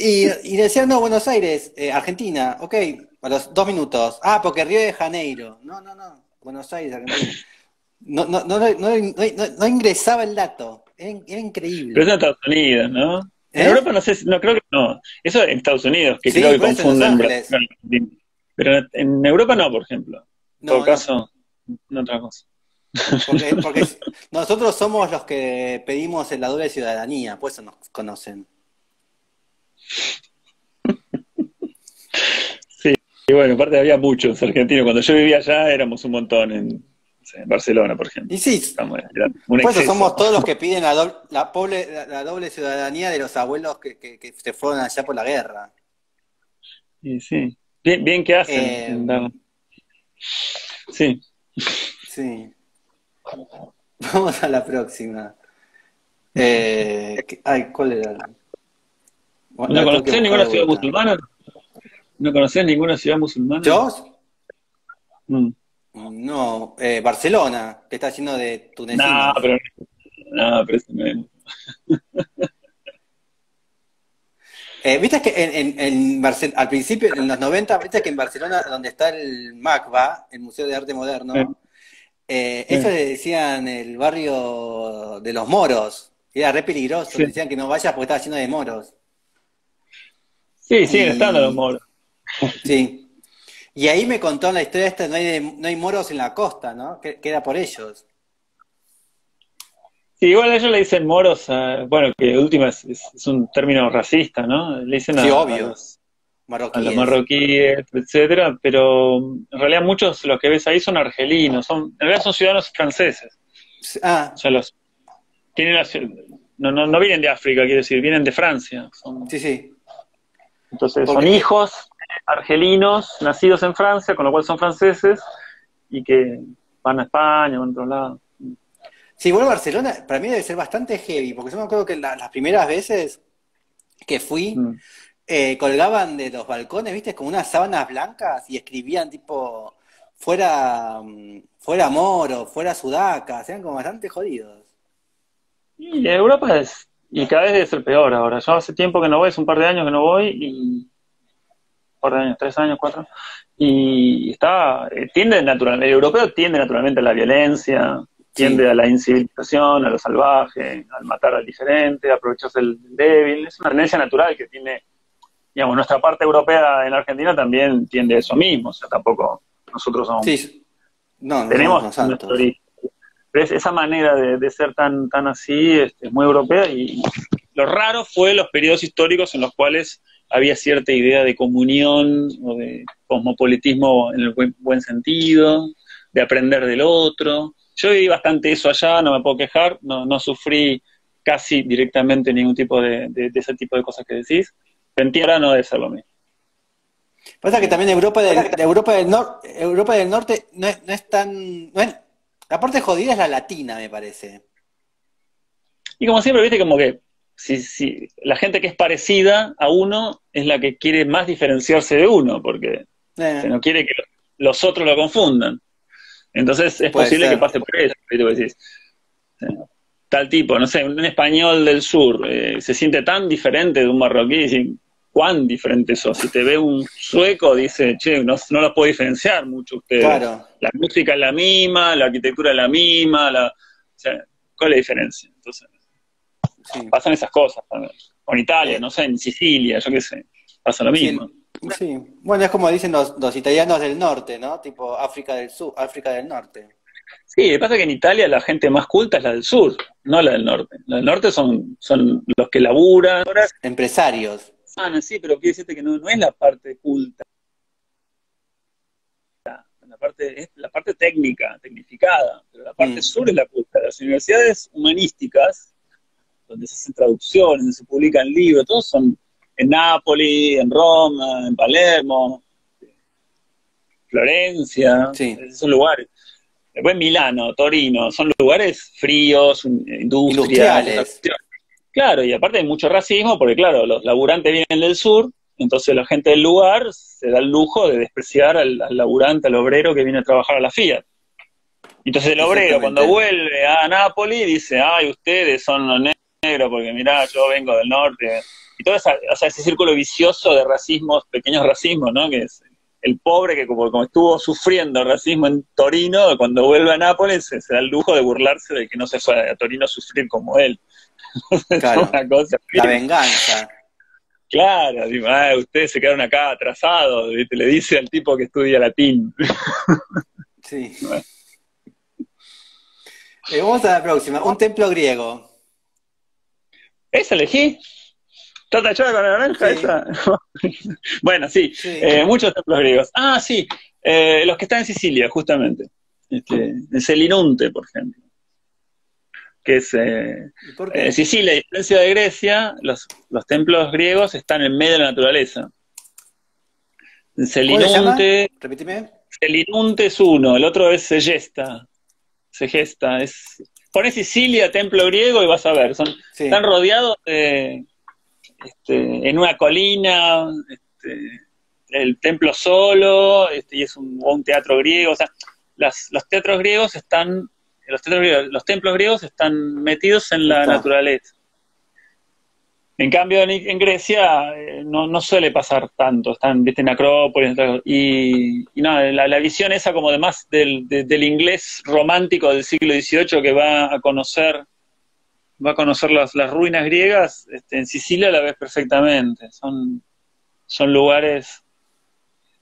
Y, y, decían, no, Buenos Aires, eh, Argentina, ok, a los dos minutos. Ah, porque Río de Janeiro. No, no, no. Buenos Aires, no, no, no, no, ingresaba el dato. Era, increíble. Pero es en Estados Unidos, ¿no? En ¿Eh? Europa no sé, no creo que no. Eso en Estados Unidos, que creo que confunden. Pero en Europa no, por ejemplo. En todo caso, no otra cosa. Porque, nosotros somos los que pedimos la doble ciudadanía, pues eso nos conocen. Y bueno, aparte había muchos argentinos. Cuando yo vivía allá éramos un montón en, Barcelona, por ejemplo. Y sí, por eso somos todos los que piden la, doble, la, doble ciudadanía de los abuelos que, se fueron allá por la guerra. Y sí, bien, bien que hacen. Eh, sí. Sí. Vamos a la próxima. Eh, ay, ¿cuál era? ¿No conocés ninguna ciudad musulmana? ¿No conoces ninguna ciudad musulmana? ¿Yo? Mm. No, eh, Barcelona, que está lleno de tunecinos. No, pero, no, pero eso no eh, Viste que en, en, al principio, en los 90, viste que en Barcelona, donde está el MACBA, el Museo de Arte Moderno, eh, ellos le decían el barrio de los moros. Era re peligroso, decían que no vayas porque estaba lleno de moros. Sí, siguen estando los moros. Sí. Y ahí me contó la historia esta, no hay, no hay moros en la costa, ¿no? Que, queda por ellos. Sí, igual ellos le dicen moros, bueno, que última es, es, un término racista, ¿no? Le dicen a, los, marroquíes. etcétera, pero en realidad muchos los que ves ahí son argelinos, son, en realidad son ciudadanos franceses. Ah. O sea, los, tienen no, no, no vienen de África, quiero decir, vienen de Francia. sí, sí. Entonces son hijos argelinos nacidos en Francia, con lo cual son franceses, y que van a España o a otro lado. Sí, bueno, Barcelona para mí debe ser bastante heavy, porque yo me acuerdo que las primeras veces que fui, mm. eh, colgaban de los balcones, viste, como unas sábanas blancas y escribían tipo, fuera, mm, fuera Moro, fuera Sudaca, eran como bastante jodidos. Y Europa es, y cada vez debe ser peor ahora. Yo hace tiempo que no voy, es un par de años que no voy, y par de años, tres años, cuatro, y está, eh, tiende natural, el europeo tiende naturalmente a la violencia, tiende a la incivilización, a lo salvaje, al matar al diferente, a aprovecharse del débil, es una tendencia natural que tiene, digamos, nuestra parte europea en Argentina también tiende a eso mismo, o sea, tampoco nosotros somos... Sí. No, tenemos pero esa manera de, ser tan, tan así este, es muy europea y lo raro fue los periodos históricos en los cuales había cierta idea de comunión o de cosmopolitismo en el buen, sentido, de aprender del otro. Yo viví bastante eso allá, no me puedo quejar, no, no sufrí casi directamente ningún tipo de, ese tipo de cosas que decís. Pero no debe ser lo mismo. Pasa que también Europa del, Europa del, Europa del Norte no es, no es tan... la parte jodida es la latina, me parece. Y como siempre, viste, como que si, si la gente que es parecida a uno es la que quiere más diferenciarse de uno, porque eh. no quiere que los otros lo confundan. Entonces es posible que pase por eso, tú decís. tal tipo, no sé, un español del sur eh, se siente tan diferente de un marroquí, dice, ¿cuán diferente sos? Si te ve un sueco, dice, che, no, no lo puedo diferenciar mucho ustedes. Claro. La música es la misma, la arquitectura es la misma, la, o sea, ¿cuál es la diferencia? Entonces, Sí. pasan esas cosas. O en Italia, no sé, en Sicilia, yo qué sé, pasa lo mismo. Sí. Bueno, es como dicen los, los italianos del norte, ¿no? Tipo África del Sur, África del Norte. Sí, lo que pasa es que en Italia la gente más culta es la del sur, no la del norte. La del norte son, son los que laburan. Empresarios. Ah, sí, pero quiero decirte que no, no es la parte culta. La parte, es la parte técnica, tecnificada, pero la parte Mm. sur es la culta. Las universidades humanísticas, donde se hacen traducciones, donde se publican libros, todos son en Nápoles, en Roma, en Palermo, Florencia, Sí. esos lugares. Después Milano, Torino, son lugares fríos, industria, Industriales. Claro, y aparte hay mucho racismo, porque claro, los laburantes vienen del sur, entonces la gente del lugar se da el lujo de despreciar al, al laburante, al obrero que viene a trabajar a la Fiat. Entonces el obrero cuando vuelve a Nápoles dice, ay, ustedes son los negros, porque mirá, yo vengo del norte. Y todo esa- o sea, ese círculo vicioso de racismos, pequeños racismos, ¿no? Que es el pobre que como, como estuvo sufriendo racismo en Torino, cuando vuelve a Nápoles se, se da el lujo de burlarse de que no se fue a Torino a sufrir como él. Claro. Es una cosa La venganza. Claro, digo, ah, ustedes se quedaron acá atrasados, ¿viste? le dice al tipo que estudia latín. Sí. Eh, vamos a la próxima. Un templo griego. ¿Esa elegí? ¿Está tachada con la naranja Sí. esa? bueno, sí, Sí. eh, muchos templos griegos. Ah, sí, eh, los que están en Sicilia, justamente. Este, en Selinunte, por ejemplo. Que es eh, ¿Y por qué? en Sicilia, a diferencia de Grecia, los, los templos griegos están en medio de la naturaleza. En. Selinunte, Repíteme. Selinunte es uno, el otro es Segesta. Segesta es. Pones Sicilia, templo griego, y vas a ver. Son, Sí. Están rodeados de, este, en una colina, este, el templo solo, este, y es un, un teatro griego. O sea, las, los teatros griegos están, los, teatros griegos- los templos griegos están metidos en la Está. naturaleza. En cambio, en, Grecia eh, no, no suele pasar tanto, están ¿viste, en Acrópolis y, no, la, la visión esa como de más del, de- del inglés romántico del siglo XVIII que va a conocer va a conocer las, las ruinas griegas, este, en Sicilia la ves perfectamente, son, son lugares,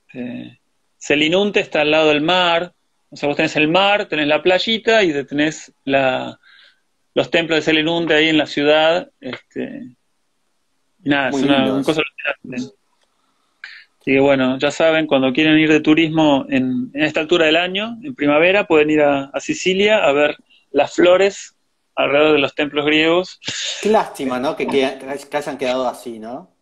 este, Selinunte está al lado del mar, o sea, vos tenés el mar, tenés la playita y tenés la, los templos de Selinunte ahí en la ciudad, este, y nada, Muy es una, cosa alucinante. Así que bueno, ya saben, cuando quieren ir de turismo en, en esta altura del año, en primavera, pueden ir a, a Sicilia a ver las flores alrededor de los templos griegos. Qué lástima, ¿no? Que, que- que hayan quedado así, ¿no?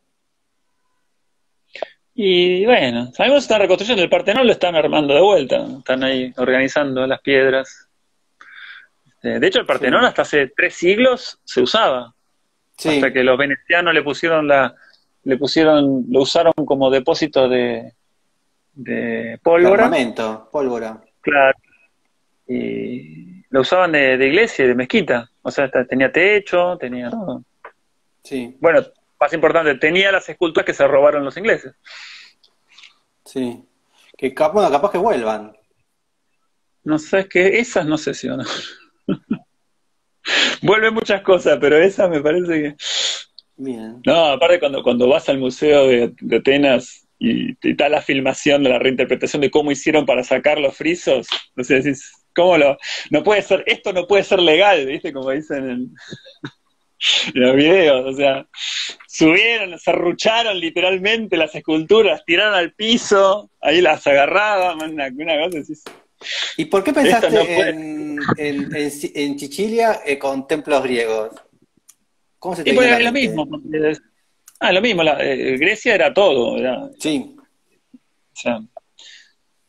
Y bueno, sabemos que están reconstruyendo el Partenón, lo están armando de vuelta, están ahí organizando las piedras. Este, De hecho, el Partenón Sí. hasta hace tres siglos se usaba, Sí. hasta que los venecianos le pusieron la, le pusieron, lo usaron como depósito de, de pólvora. Armamento, pólvora. Claro. Y lo usaban de, de iglesia de mezquita. O sea, tenía techo, tenía todo. Sí, Bueno, más importante, tenía las esculturas que se robaron los ingleses. sí. Que bueno, capaz que vuelvan. No sé, es que esas no sé si van a... Vuelven muchas cosas, pero esas me parece que... Bien. No, aparte cuando, cuando vas al museo de, de Atenas y, y está la filmación de la reinterpretación de cómo hicieron para sacar los frisos, no sé, decís, ¿cómo lo...? No puede ser, esto no puede ser legal, ¿viste? Como dicen en, en los videos, o sea, subieron, serrucharon literalmente las esculturas, tiraron al piso, ahí las agarraban, una, una cosa así. ¿Y por qué pensaste no en, en, en, Sicilia eh, con templos griegos? ¿Cómo se te Y pues la lo mismo, ah, lo mismo, la- eh, Grecia era todo, era, Sí, O sea,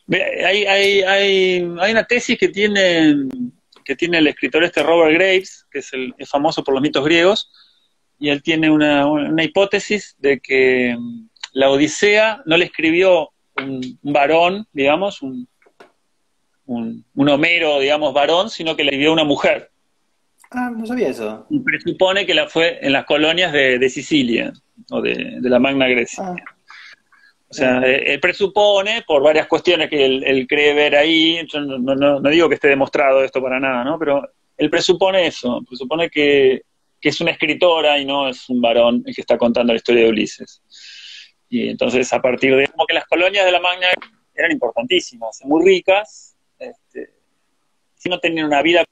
ve, hay, hay, hay, hay una tesis que tiene, que tiene el escritor este Robert Graves, que es, el, es famoso por los mitos griegos, y él tiene una, una hipótesis de que mm, la Odisea no le escribió un, un varón, digamos, un, un, un Homero, digamos, varón, sino que le escribió una mujer. Ah, no sabía eso. Y presupone que la fue en las colonias de, Sicilia o de, la Magna Grecia. Ah. O sea, eh, él presupone, por varias cuestiones que él, cree ver ahí, yo no, digo que esté demostrado esto para nada, ¿no? Pero él presupone eso, presupone que, que, es una escritora y no es un varón el que está contando la historia de Ulises. Y entonces, a partir de como que las colonias de la Magna eran importantísimas, muy ricas, este, si no tenían una vida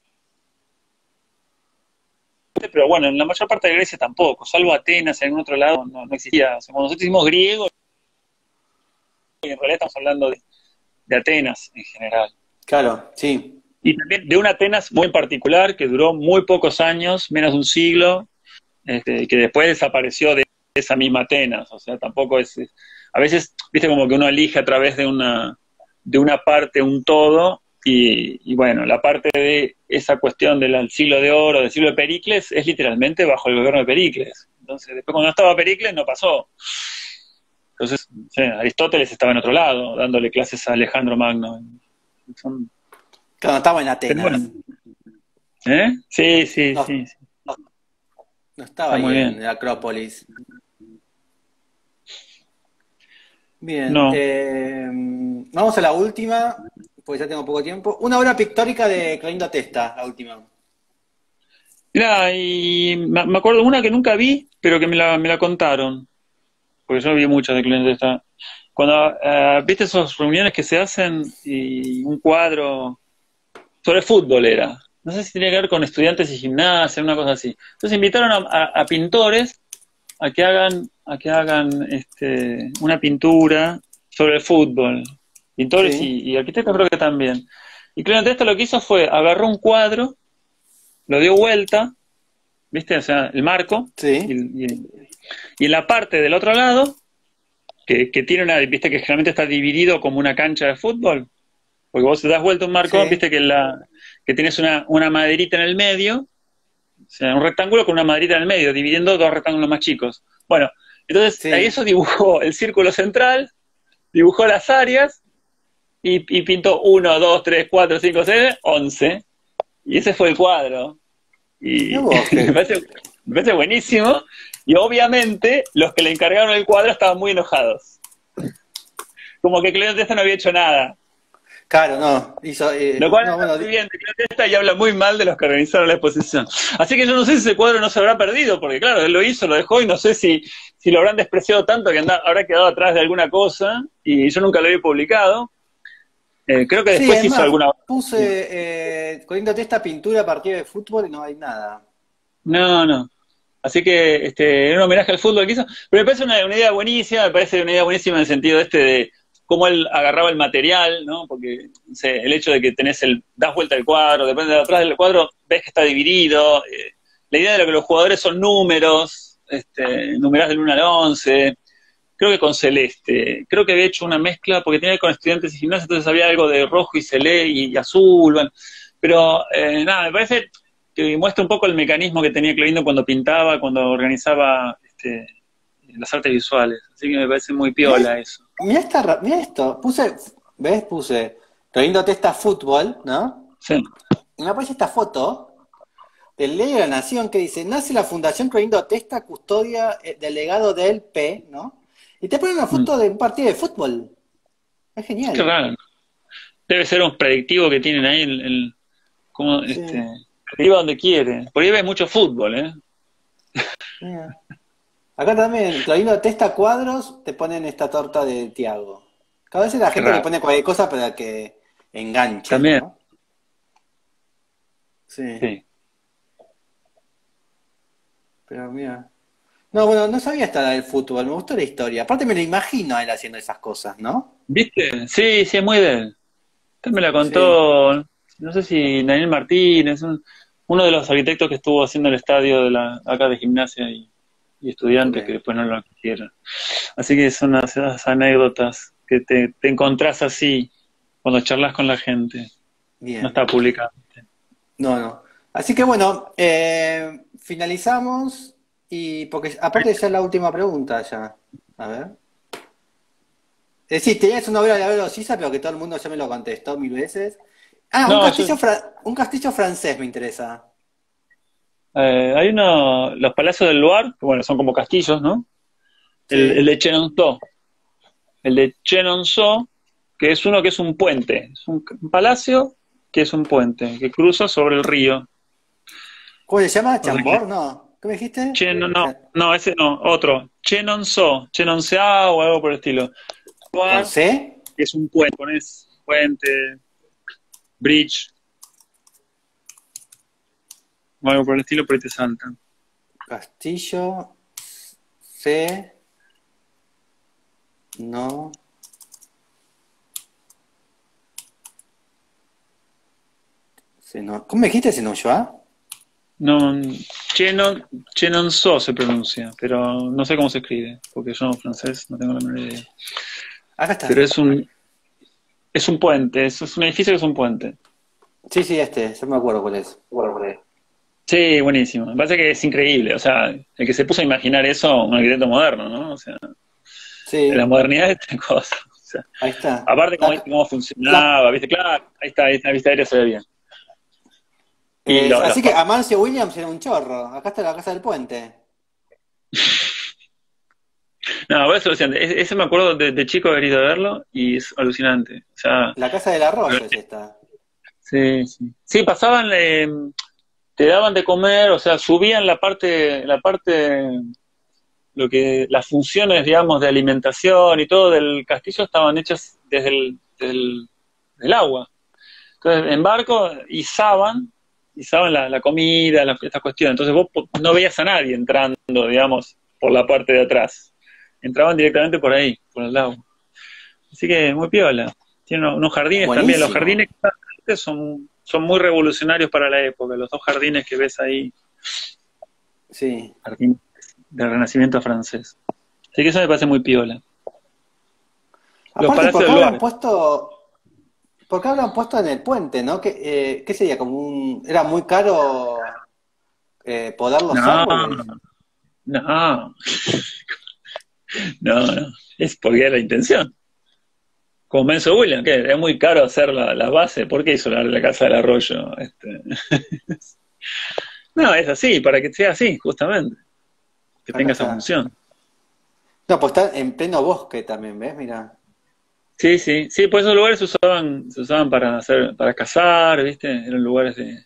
pero bueno, en la mayor parte de Grecia tampoco, salvo Atenas, en algún otro lado no, existía. O sea, cuando nosotros decimos griego, en realidad estamos hablando de, Atenas en general. Claro, sí. Y también de una Atenas muy particular que duró muy pocos años, menos de un siglo, este, que después desapareció de esa misma Atenas. O sea, tampoco es, A veces, viste, como que uno elige a través de una, de una parte un todo, y, y bueno, la parte de esa cuestión del siglo de oro, del siglo de Pericles, es literalmente bajo el gobierno de Pericles. Entonces, después cuando no estaba Pericles, no pasó. Entonces, Aristóteles estaba en otro lado, dándole clases a Alejandro Magno. Son... Claro, estaba en Atenas. ¿Eh? Sí, sí, sí, No, estaba ahí en la Acrópolis. Bien, eh, vamos a la última, porque ya tengo poco tiempo. Una obra pictórica de Clorindo Testa, la última. Mira, y me acuerdo una que nunca vi, pero que me la, me la contaron porque yo vi muchas de clientes esta. Cuando eh, viste esas reuniones que se hacen y un cuadro sobre fútbol era, no sé si tenía que ver con estudiantes y gimnasia, una cosa así. Entonces invitaron a, pintores a que hagan, a que hagan este, una pintura sobre el fútbol. Pintores y, arquitectos creo que también. Y Clemente esto lo que hizo fue agarró un cuadro, lo dio vuelta, ¿viste? O sea, el marco, sí. Y en la parte del otro lado, que, tiene una, viste que generalmente está dividido como una cancha de fútbol, porque vos te das vuelta un marco, viste que, la, que tienes una, una maderita en el medio, o sea, un rectángulo con una maderita en el medio, dividiendo dos rectángulos más chicos. Bueno, entonces ahí eso dibujó el círculo central, dibujó las áreas y, pintó 1, 2, 3, 4, 5, 6, 11. Y ese fue el cuadro. Y me, parece, me parece buenísimo. Y obviamente los que le encargaron el cuadro estaban muy enojados. Como que Clemente no había hecho nada. Claro, no. Hizo, eh, Lo cual no, bueno, muy bien, y habla muy mal de los que organizaron la exposición. Así que yo no sé si ese cuadro no se habrá perdido, porque claro, él lo hizo, lo dejó y no sé si, si lo habrán despreciado tanto que habrá quedado atrás de alguna cosa y yo nunca lo había publicado. Eh, creo que después hizo alguna. Puse eh, esta pintura a partir de fútbol y no hay nada. No, no. Así que este, un homenaje al fútbol que hizo. Pero me parece una, idea buenísima, me parece una idea buenísima en el sentido este de cómo él agarraba el material, ¿no? Porque el hecho de que tenés el, das vuelta al cuadro, depende de atrás del cuadro, ves que está dividido. Eh, la idea de lo que los jugadores son números, este, numeras del 1 al 11. Creo que con celeste. Creo que había hecho una mezcla, porque tenía que con estudiantes y gimnasia, entonces había algo de rojo y celeste y, azul. Bueno. Pero eh, nada, me parece que muestra un poco el mecanismo que tenía Clorindo cuando pintaba, cuando organizaba este, las artes visuales. Así que me parece muy piola eso. Mira, esta, mira esto, puse, ¿ves? Puse Clorindo Testa Fútbol, ¿no? Sí. Y me aparece esta foto del Ley de la Nación que dice, nace la Fundación Clorindo Testa, custodia eh, delegado del P, ¿no? Y te pone una foto mm. de un partido de fútbol. Es genial. Qué raro. Debe ser un predictivo que tienen ahí el, el como, este, Iba donde quiere. Por ahí ve mucho fútbol, ¿eh? Acá también, Claudino testa cuadros, te ponen esta torta de Tiago. Cada vez la gente le pone cualquier cosa para que enganche. También. Sí. Pero mira. No, bueno, no sabía esta del fútbol, me gustó la historia. Aparte me lo imagino a él haciendo esas cosas, ¿no? ¿Viste? Sí, sí, es muy de él. Usted me la contó, no sé si Daniel Martínez, uno de los arquitectos que estuvo haciendo el estadio de la, acá de gimnasia y, estudiantes que después no lo quisieron. Así que son esas anécdotas que te, te encontrás así cuando charlas con la gente. No está publicado. No, no. Así que bueno, eh, finalizamos y porque aparte ya es la última pregunta ya. A ver. Es decir, tenías una obra de Sisa, pero que todo el mundo ya me lo contestó mil veces. Ah, un, castillo un castillo francés me interesa. Eh, hay uno, los palacios del Loire, que bueno, son como castillos, ¿no? El, Sí. el de Chenonceau. El de Chenonceau, que es uno que es un puente. Es un, un palacio que es un puente, que cruza sobre el río. ¿Cómo se llama? ¿Chambord? No. ¿Qué me dijiste? Chen- no, no, ese no, otro. Chenonceau, Chenonceau o algo por el estilo. ¿Con C? que es un puente, pones puente, bridge, o algo por el estilo, pero ahí te saltan. Castillo. C. No. No- ¿Cómo me dijiste ese no? No, Chenon, Chenonceau se pronuncia, pero no sé cómo se escribe, porque yo francés no tengo la menor idea. Acá está. Pero es un es un puente, es, es un edificio que es un puente. Sí, sí, este. Yo me acuerdo cuál es. Me acuerdo cuál es. Sí, buenísimo. Me parece que es increíble. O sea, el que se puso a imaginar eso, un arquitecto moderno, ¿no? O sea, Sí, la modernidad de esta cosa. O sea, ahí está. Aparte, cómo, La- cómo funcionaba, ¿viste? Claro, ahí está, ahí está, la vista aérea se ve bien. Y Eh, lo- así lo- que Amancio Williams era un chorro. Acá está la casa del puente. No, eso decía, ese, ese me acuerdo de, de chico haber ido a verlo y es alucinante. O sea, La casa del arroyo es esta. sí, sí. Sí, pasaban, eh, te daban de comer, o sea, subían la parte, la parte, lo que, las funciones, digamos, de alimentación y todo del castillo estaban hechas desde el, del, del agua. Entonces, en barco izaban, izaban la, la comida, la, estas cuestiones. Entonces vos no veías a nadie entrando, digamos, por la parte de atrás. Entraban directamente por ahí, por el lago. Así que muy piola. Tiene unos, jardines también. Los jardines que están antes son, son muy revolucionarios para la época. Los dos jardines que ves ahí, Sí. jardines del Renacimiento francés. Así que eso me parece muy piola. Los Aparte, ¿por qué hablan puesto, por qué hablan puesto en el puente, no? ¿Qué, eh, qué sería? Como un, era muy caro eh, podar los No, árboles. no, no, no, es porque era la intención. Como Menso William, que es muy caro hacer la, la base, ¿por qué hizo la, la casa del arroyo? Este... no, es así, para que sea así, justamente. Que Acá tenga esa función. No, pues está en pleno bosque también, ¿ves? Mira. Sí, sí, sí, pues esos lugares se usaban, se usaban para hacer, para cazar, ¿viste? Eran lugares de,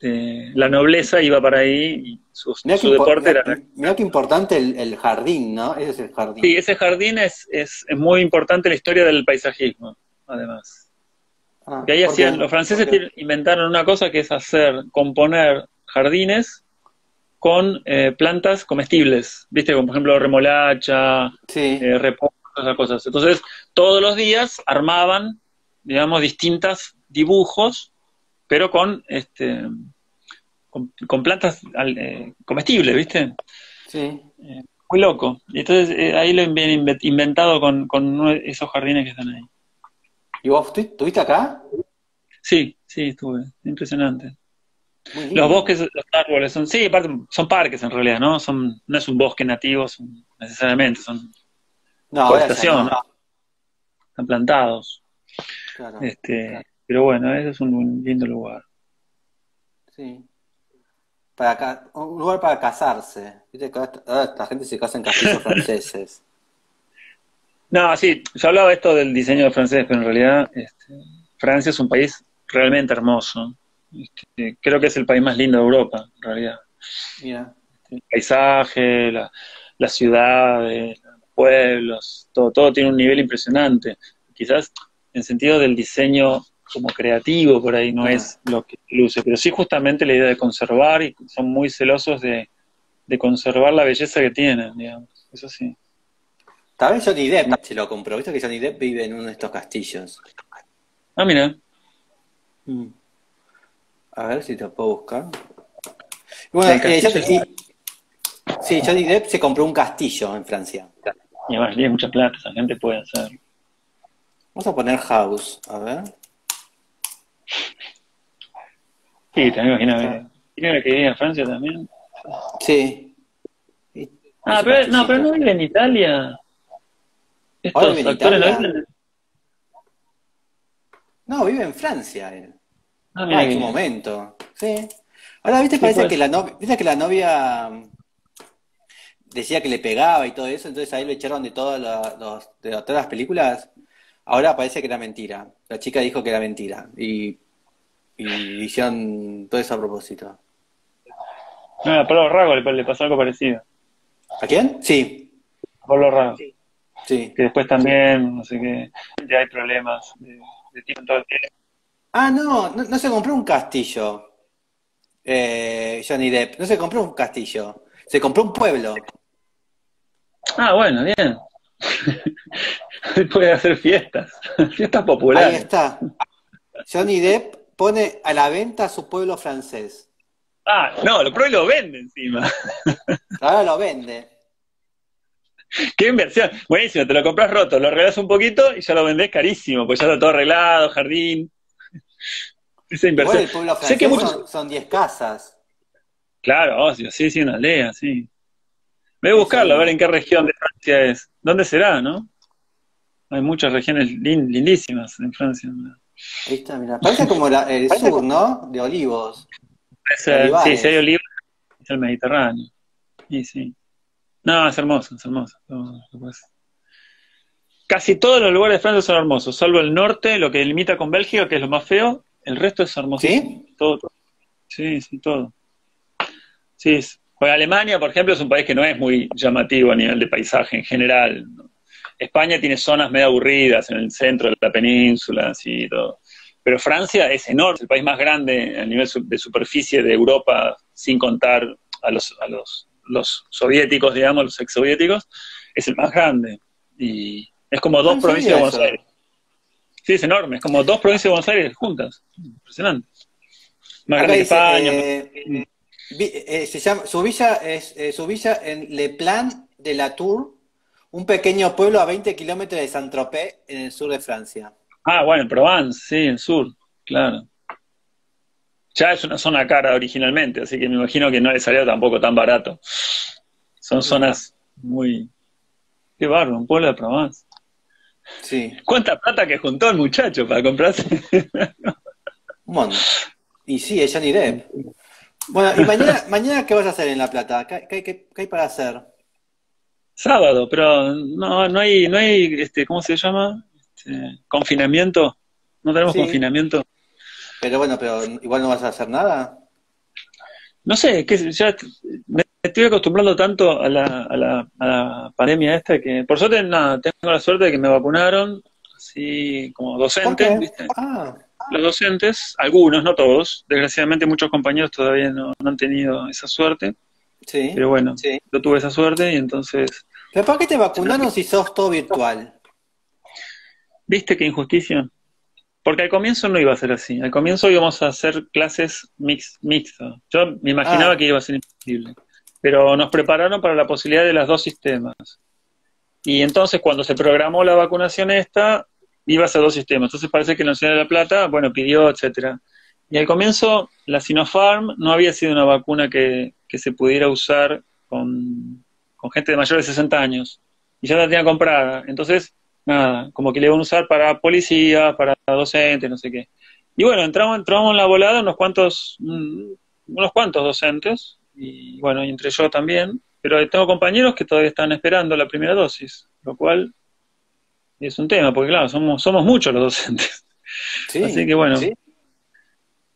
de- la nobleza iba para ahí y su, deporte era mirá- qué importante el, el jardín, ¿no? Ese es el jardín. Sí, ese jardín es, es, es muy importante en la historia del paisajismo, además. Ah, Que ahí hacían, los franceses inventaron una cosa que es hacer, componer jardines con eh, plantas comestibles, ¿viste? Como por ejemplo remolacha, Sí, eh, repollo, esas cosas. Entonces, todos los días armaban, digamos, distintos dibujos, pero con, este, con, con plantas eh, comestibles, ¿viste? sí. Muy loco. Entonces eh, ahí lo inve- inventado con, con esos jardines que están ahí. ¿Y vos estu- estuviste acá? Sí, sí, estuve. Impresionante. Los bosques, los árboles, son, sí, son parques en realidad, ¿no? Son, no es un bosque nativo, son, necesariamente, son, No, forestación. no. están plantados. Claro, Este, pero bueno, ese es un, un lindo lugar. sí. Para ca- un lugar para casarse. Viste que ahora la gente se casa en castillos franceses. No, sí, yo hablaba esto del diseño de francés, pero en realidad este, Francia es un país realmente hermoso. Este, creo que es el país más lindo de Europa, en realidad. Mira. el paisaje, la, las ciudades, los pueblos, todo, todo tiene un nivel impresionante. Quizás en sentido del diseño como creativo por ahí no Ah. es lo que luce, pero sí justamente la idea de conservar y son muy celosos de, de conservar la belleza que tienen, digamos. Eso sí. Tal vez Johnny Depp se lo compró. Viste que Johnny Depp vive en uno de estos castillos. Ah, mira. Mm. A ver si te puedo buscar. Bueno, eh, ya te- castillo. y- sí, Johnny Depp se compró un castillo en Francia. Y además tiene mucha plata, esa gente puede hacer. Vamos a poner house. A ver. Sí, imaginas que tiene que vivir en Francia también. Sí. Ah, pero no, pero no vive en Italia. Estos Ahora vive en actores no Italia. viven. No, vive en Francia él. Ah, Ah, en su momento. Sí. Ahora, ¿viste? Parece que la novia, ¿viste que la novia mm, decía que le pegaba y todo eso, entonces ahí lo echaron de todas las, los- de todas las películas. Ahora parece que era mentira. La chica dijo que era mentira. Y, y hicieron todo eso a propósito. No, a Pablo Rago le, le pasó algo parecido. ¿A quién? Sí, A Pablo Rago. sí. Que después también, no sé qué, ya hay problemas de, de tipo en todo el tiempo. Ah, no, no, no se compró un castillo. Eh, Johnny Depp, no se compró un castillo. Se compró un pueblo. Ah, bueno, bien. Puede hacer fiestas, fiestas Ahí populares. está. Johnny Depp pone a la venta su pueblo francés. Ah, no, lo prueba y lo vende encima. Ahora lo vende. Qué inversión. Buenísimo, te lo compras roto, lo arreglas un poquito y ya lo vendés carísimo, pues ya está todo arreglado, jardín. Esa inversión. el pueblo Sé que muchos. son, son 10 casas. Claro, obvio, sí, sí, una aldea, sí. Voy a buscarlo, a ver en qué región de Francia es. ¿Dónde será, no? Hay muchas regiones lin- lindísimas en Francia. Ahí está, mira. Parece como la- el sur, ¿no? De olivos. Sí, si hay olivos, es el Mediterráneo. Sí, sí. No, es hermoso, es hermoso. No. Casi todos los lugares de Francia son hermosos, salvo el norte, lo que limita con Bélgica, que es lo más feo. El resto es hermosísimo. ¿Sí? Todo, todo. Sí, sí, todo. Sí, es- pues Alemania, por ejemplo, es un país que no es muy llamativo a nivel de paisaje en general. ¿no? España tiene zonas medio aburridas en el centro de la península, así y todo. Pero Francia es enorme, es el país más grande a nivel de superficie de Europa, sin contar a los, a los, los soviéticos, digamos, los exsoviéticos, es el más grande. Y es como dos no provincias de Buenos eso. Aires. Sí, es enorme, es como dos provincias de Buenos Aires juntas. Impresionante. Más grande que España. eh, eh, se llama, su villa es eh, su villa en Le Plan de la Tour, un pequeño pueblo a 20 kilómetros de Saint-Tropez, en el sur de Francia. Ah, bueno, en Provence, sí, en sur, claro. Ya es una zona cara originalmente, así que me imagino que no le salió tampoco tan barato. Son zonas muy... Qué bárbaro, un pueblo de Provence. Sí, ¿Cuánta plata que juntó el muchacho para comprarse? un montón. Y sí, es Johnny Depp. Bueno, ¿y mañana, mañana qué vas a hacer en La Plata? ¿Qué, qué- qué- qué hay para hacer? Sábado, pero no, no hay, no hay, este, ¿cómo se llama? Este, confinamiento. No tenemos Sí. confinamiento. Pero bueno, pero igual no vas a hacer nada. No sé, que ya me estoy acostumbrando tanto a la, a la, a la pandemia esta que, por suerte, nada, tengo la suerte de que me vacunaron, así como ¿Por docente, qué? ¿viste? Ah, Los docentes, algunos, no todos, desgraciadamente muchos compañeros todavía no, no han tenido esa suerte, sí. pero bueno, Sí. yo tuve esa suerte y entonces, ¿Pero por qué te vacunaron si sos todo virtual? ¿viste qué injusticia? Porque al comienzo no iba a ser así, al comienzo íbamos a hacer clases mix, mixtas, yo me imaginaba Ah. que iba a ser imposible, pero nos prepararon para la posibilidad de los dos sistemas. Y entonces cuando se programó la vacunación esta, iba a ser dos sistemas. Entonces parece que la Universidad de La Plata, bueno, pidió, etcétera. Y al comienzo, la Sinopharm no había sido una vacuna que, que se pudiera usar con, con gente de mayores de 60 años. Y ya la tenía comprada. Entonces, nada, como que le iban a usar para policía, para docentes, no sé qué. Y bueno, entramos, entramos en la volada unos cuantos, mm, unos cuantos docentes, y bueno, y entre yo también, pero tengo compañeros que todavía están esperando la primera dosis, lo cual es un tema, porque claro, somos, somos muchos los docentes. Sí. Así que bueno. Sí.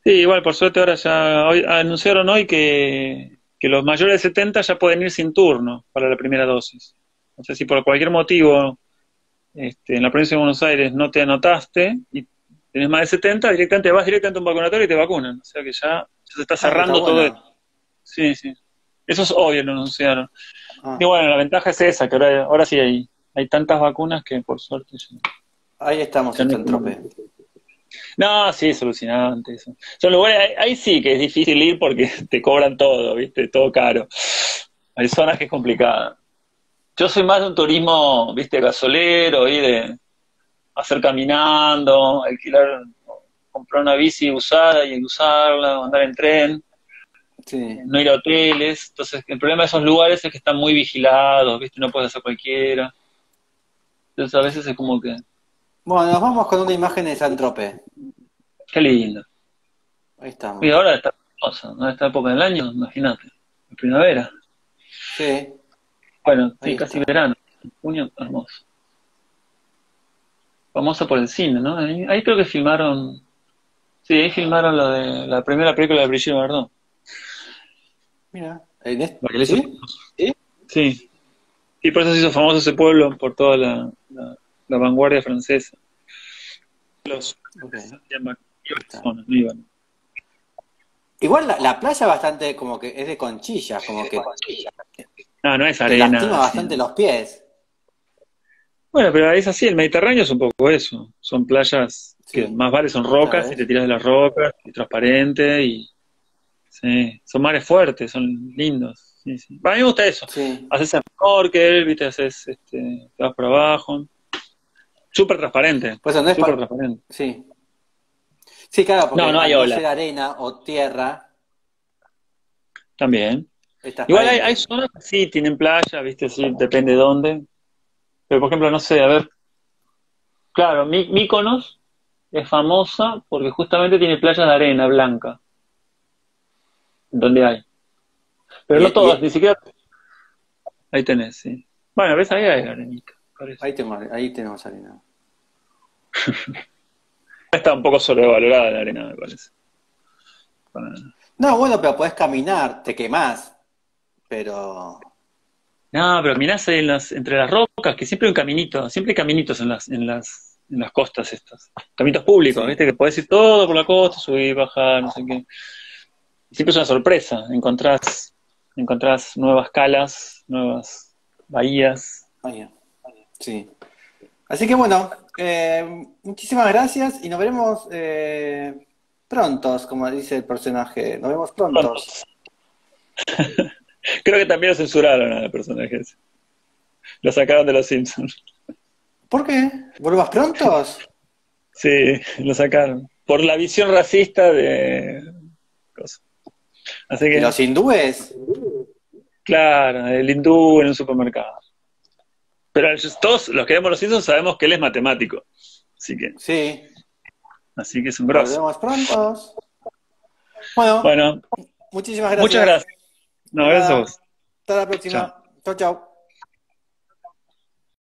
Sí, igual por suerte ahora ya hoy, anunciaron hoy que, que los mayores de 70 ya pueden ir sin turno para la primera dosis. No sé si por cualquier motivo este, en la provincia de Buenos Aires no te anotaste y tenés más de 70, directamente vas directamente a un vacunatorio y te vacunan. O sea que ya, ya se está cerrando Ah, está todo bueno. esto. Sí, sí. Eso es obvio, lo anunciaron. Ah, Y bueno, la ventaja es esa, que ahora, ahora sí hay, hay tantas vacunas que por suerte ya- ahí estamos en Saint-Tropez. No, sí, es alucinante eso. Son lugares, ahí, ahí sí que es difícil ir porque te cobran todo, ¿viste? Todo caro. Hay zonas que es complicada. Yo soy más de un turismo, ¿viste? Gasolero, y de hacer caminando, alquilar, comprar una bici usada y usarla, andar en tren, Sí. no ir a hoteles. Entonces, el problema de esos lugares es que están muy vigilados, ¿viste? No puedes hacer cualquiera. Entonces, a veces es como que, Bueno, nos vamos con una imagen de Saint-Tropez. qué lindo. Ahí estamos. Y ahora está hermosa, ¿no? Esta época del año, imagínate, primavera. Sí. Bueno, sí, casi verano, junio, hermoso. Famosa por el cine, ¿no? Ahí, ahí creo que filmaron, sí, ahí filmaron lo de la primera película de Brigitte Bardot. Mira. En este- hizo ¿Sí? famoso. Sí. Y por eso se hizo famoso ese pueblo, por toda la, la- la vanguardia francesa. Los Ok. se llama Iban, no iban. Igual la, la playa bastante como que es de conchillas, como que No, no es te arena. lastima sí. bastante los pies. Bueno, pero es así, el Mediterráneo es un poco eso. Son playas que más vale son rocas y te tiras de las rocas, y transparente y sí, son mares fuertes, son lindos. Sí, sí. A mí me gusta eso. Sí. Haces snorkel, viste, haces, este, te vas por abajo. Súper transparente, Pues no es súper transparente. Sí. Sí, claro, porque No, no hay ser arena o tierra, También. Igual hay, zonas que sí tienen playa, viste, sí, depende de dónde. Pero por ejemplo, no sé, a ver. Claro, Mí- Míconos es famosa porque justamente tiene playas de arena blanca. Donde hay. Pero Y- no todas, y- ni siquiera. Ahí tenés, sí. Bueno, ves, ahí hay arenita. Parece. Ahí tenemos, ahí tenemos arena. Está un poco sobrevalorada la arena, me parece. Para- No, bueno, pero podés caminar, te quemás. Pero. No, pero mirás ahí en las, entre las rocas, que siempre hay un caminito, siempre hay caminitos en las, en las, en las costas estas. Caminos públicos, Sí. viste, que podés ir todo por la costa, subir, bajar, no sé qué. Siempre es una sorpresa, encontrás, encontrás nuevas calas, nuevas bahías. Oye, sí. Así que bueno, eh, muchísimas gracias y nos veremos eh, prontos, como dice el personaje. Nos vemos prontos. Creo que también lo censuraron al personaje ese. Lo sacaron de los Simpsons. ¿Por qué? ¿Vuelvas prontos? Sí, lo sacaron. Por la visión racista de... cosas. Así ¿Y que... los hindúes? Claro, el hindú en un supermercado. Pero todos los que vemos los Simpsons sabemos que él es matemático. Así que, Sí. así que es un Nos grosso. vemos prontos. Bueno, Bueno, muchísimas gracias. muchas gracias. No, gracias a vos. Hasta la próxima. Chau, chau.